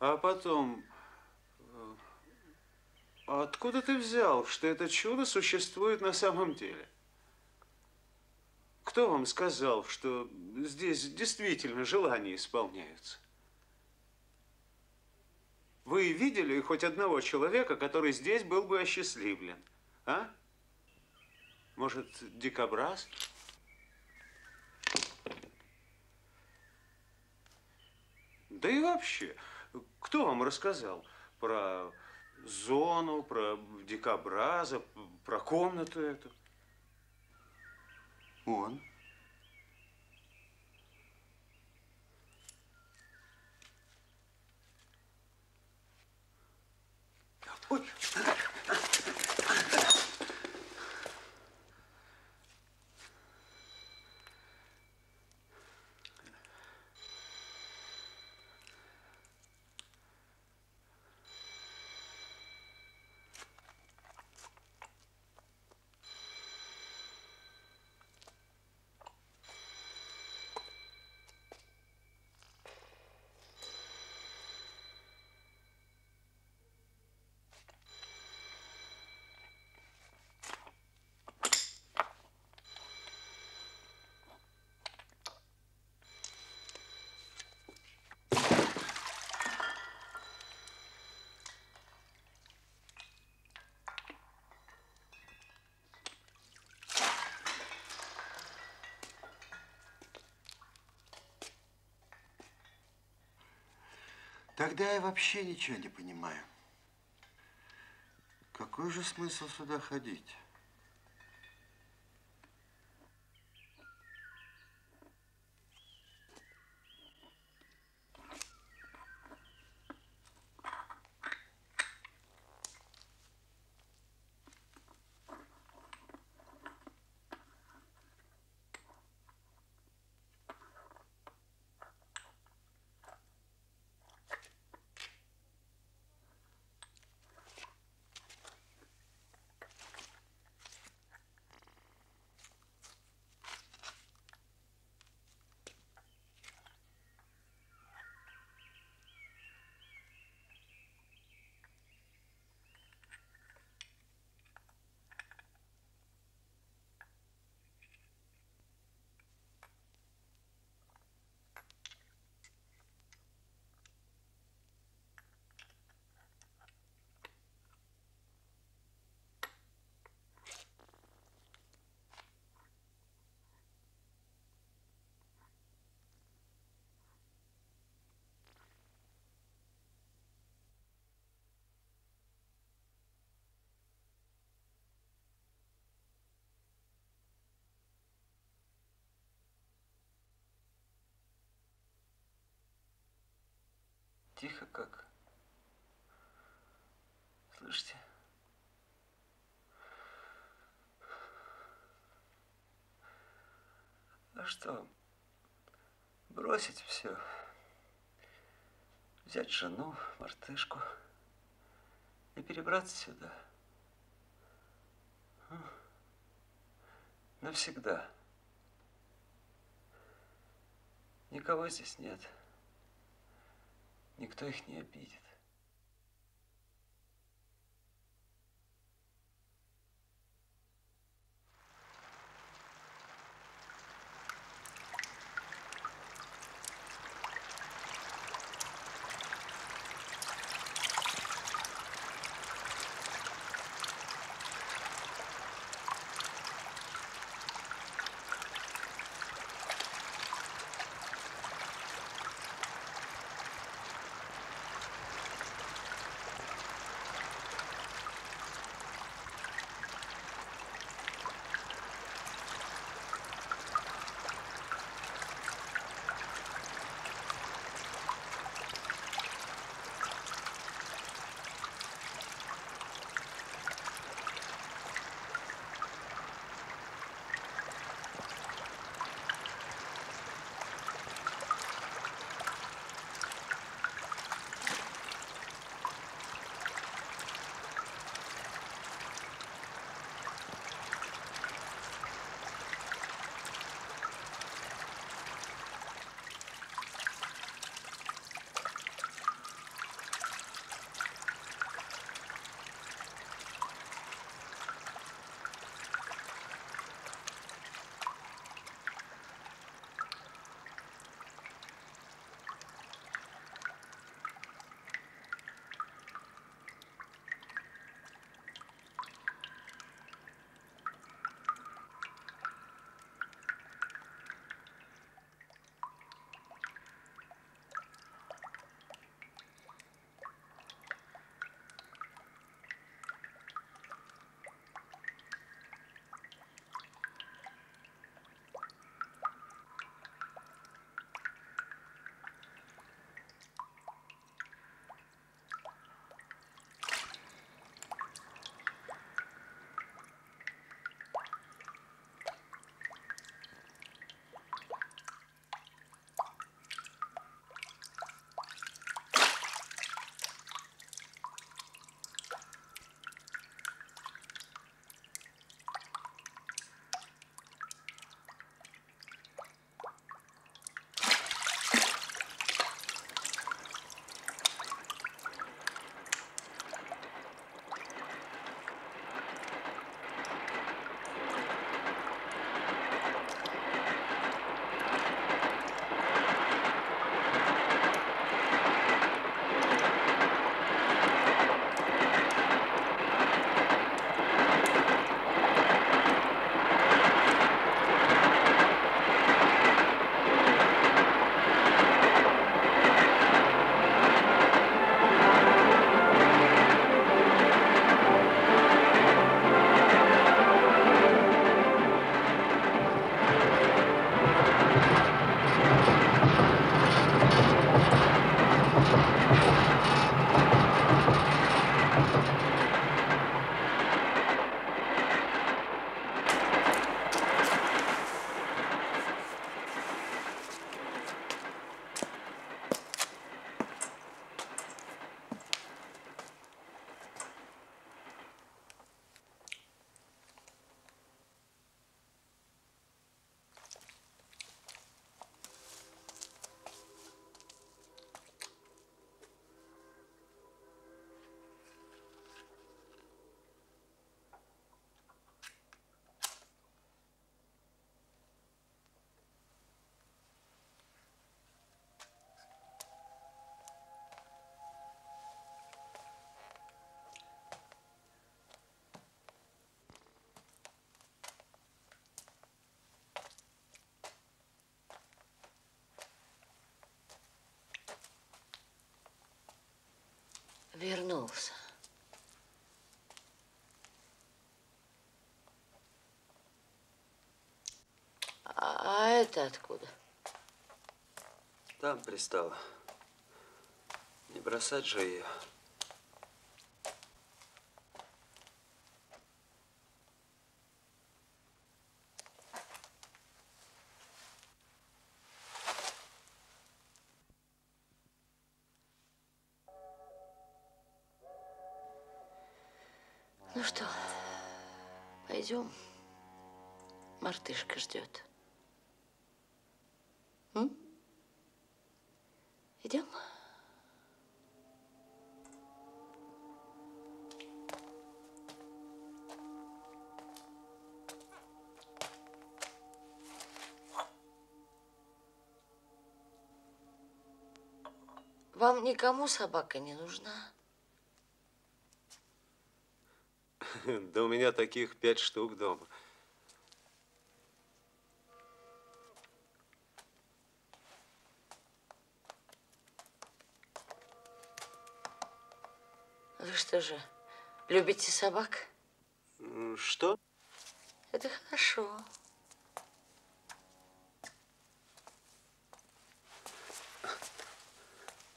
А потом, э, откуда ты взял, что это чудо существует на самом деле? Кто вам сказал, что здесь действительно желания исполняются? Вы видели хоть одного человека, который здесь был бы осчастливлен? А? Может, дикобраз? Да и вообще, кто вам рассказал про зону, про дикобраза, про комнату эту? Он. Ой. Тогда я вообще ничего не понимаю. Какой же смысл сюда ходить? Тихо как. Слышите? А что, бросить все? Взять жену, мартышку и перебраться сюда? Навсегда. Никого здесь нет. Никто их не обидит. Вернулся. А это откуда? Там пристала. Не бросать же ее. Ну что, пойдем? Мартышка ждет. М? Идем? Вам никому собака не нужна? Да у меня таких пять штук дома. Вы что же, любите собак? Что? Это хорошо.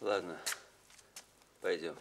Ладно, пойдем.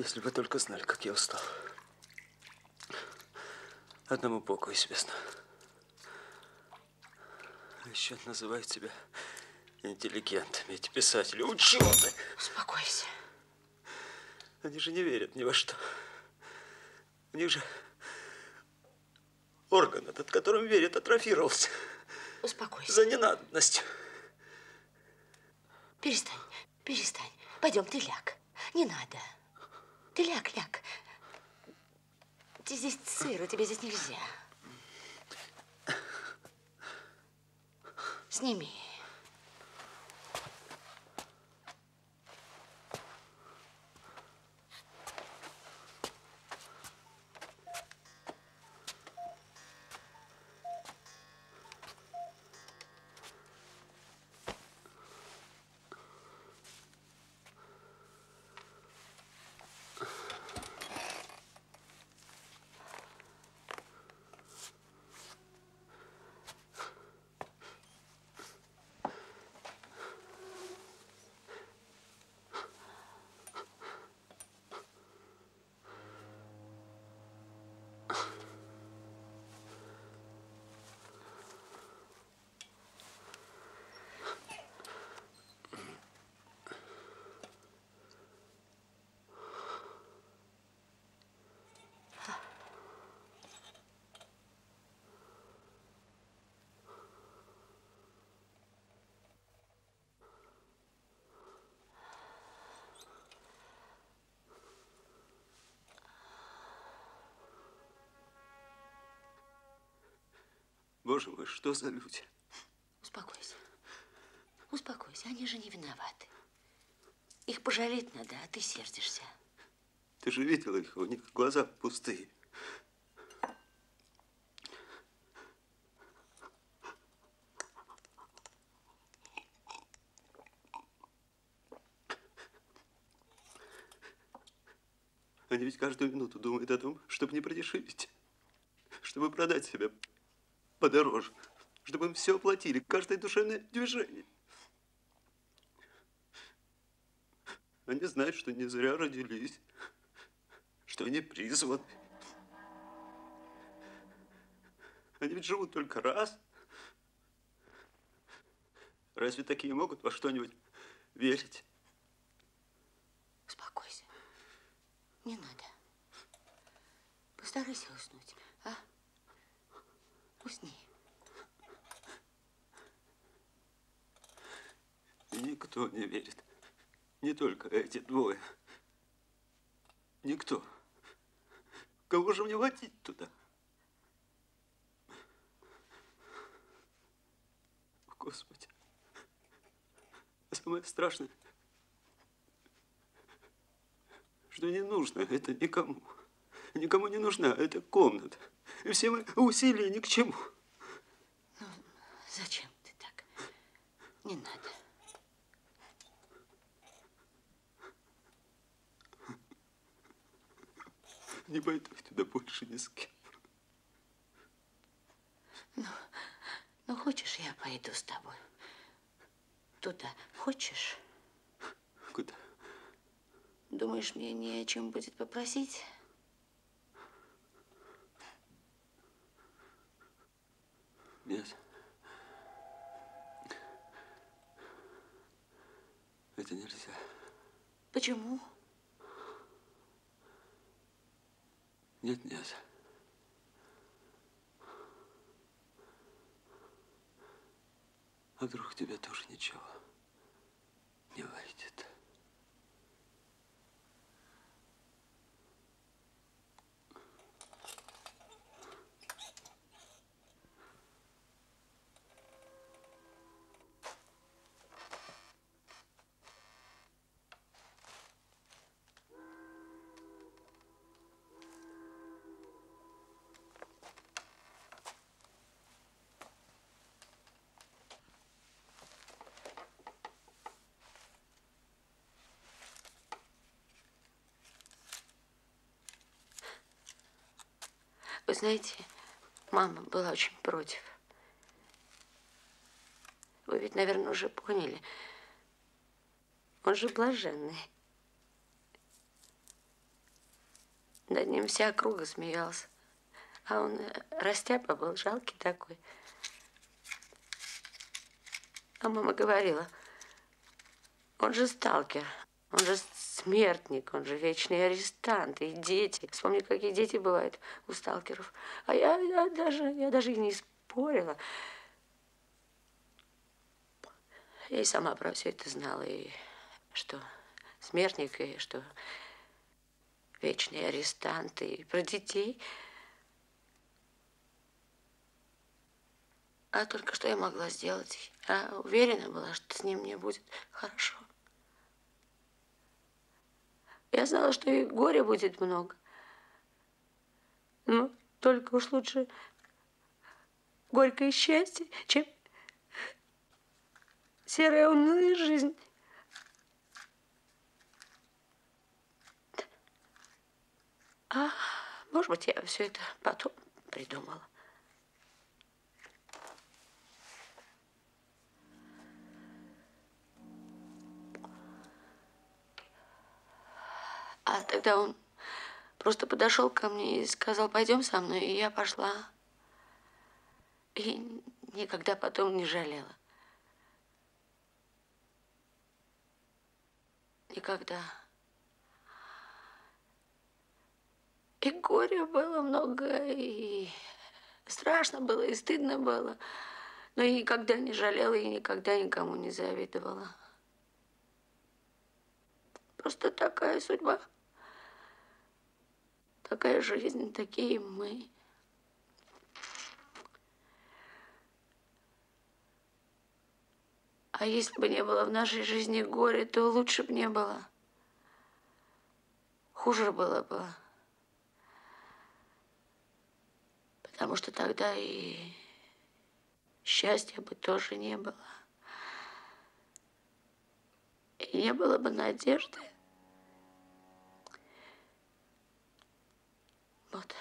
Если бы только знали, как я устал. Одному Богу известно. А еще называют себя интеллигентами, эти писатели, ученые. Успокойся. Они же не верят ни во что. У них же орган этот, которым верят, атрофировался Успокойся. за ненадобностью. Перестань. перестань. Пойдем, ты ляг. Не надо. Ты ляг, ляг. Ты здесь сыро, тебе здесь нельзя. Сними. Боже мой, что за люди? Успокойся. Успокойся, они же не виноваты. Их пожалеть надо, а ты сердишься. Ты же видела их, у них глаза пустые. Они ведь каждую минуту думают о том, чтобы не продешевить, чтобы продать себя подороже, чтобы им все оплатили, каждое душевное движение. Они знают, что не зря родились, что они призваны. Они ведь живут только раз. Разве такие могут во что-нибудь верить? Успокойся. Не надо. Постарайся уснуть, И никто не верит. Не только эти двое. Никто. Кого же мне водить туда? Господи. Самое страшное, что не нужно это никому. Никому не нужна эта комната. И все мои усилия ни к чему. Ну, зачем ты так? Не надо. Не пойду я туда больше ни с кем. Ну, ну, хочешь, я пойду с тобой? Туда. Хочешь? Куда? Думаешь, мне не о чем будет попросить? Нет. Это нельзя. Почему? Нет, нет. А вдруг тебе тоже ничего не выйдет? Вы знаете, мама была очень против. Вы ведь, наверное, уже поняли. Он же блаженный. Над ним вся округа смеялась. А он э, растяпа был, жалкий такой. А мама говорила, он же сталкер, он же смертник, он же вечный арестант, и дети. Вспомни, какие дети бывают у сталкеров. А я, я, даже, я даже и не спорила. Я и сама про все это знала, и что смертник и что вечный арестант и про детей. А только что я могла сделать? Я уверена была, что с ним мне будет хорошо. Я знала, что и горя будет много. Ну, только уж лучше горькое счастье, чем серая унылая жизнь. А, может быть, я все это потом придумала. А тогда он просто подошел ко мне и сказал, пойдем со мной, и я пошла. И никогда потом не жалела. Никогда. И горя было много, и страшно было, и стыдно было. Но я никогда не жалела и никогда никому не завидовала. Просто такая судьба. Такая жизнь, такие мы. А если бы не было в нашей жизни горя, то лучше бы не было. Хуже было бы. Потому что тогда и счастья бы тоже не было. И не было бы надежды. Вот.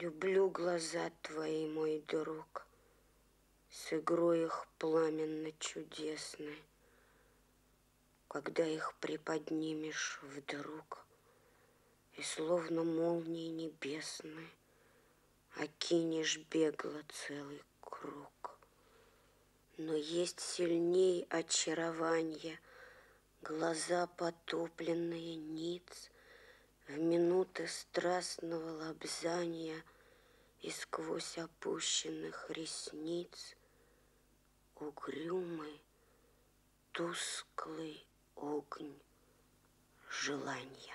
Люблю глаза твои, мой друг, С игрой их пламенно чудесной. Когда их приподнимешь вдруг, И словно молнии небесной Окинешь бегло целый круг. Но есть сильней очарования Глаза потупленные ниц — в минуты страстного лобзания И сквозь опущенных ресниц Угрюмый, тусклый огонь желания.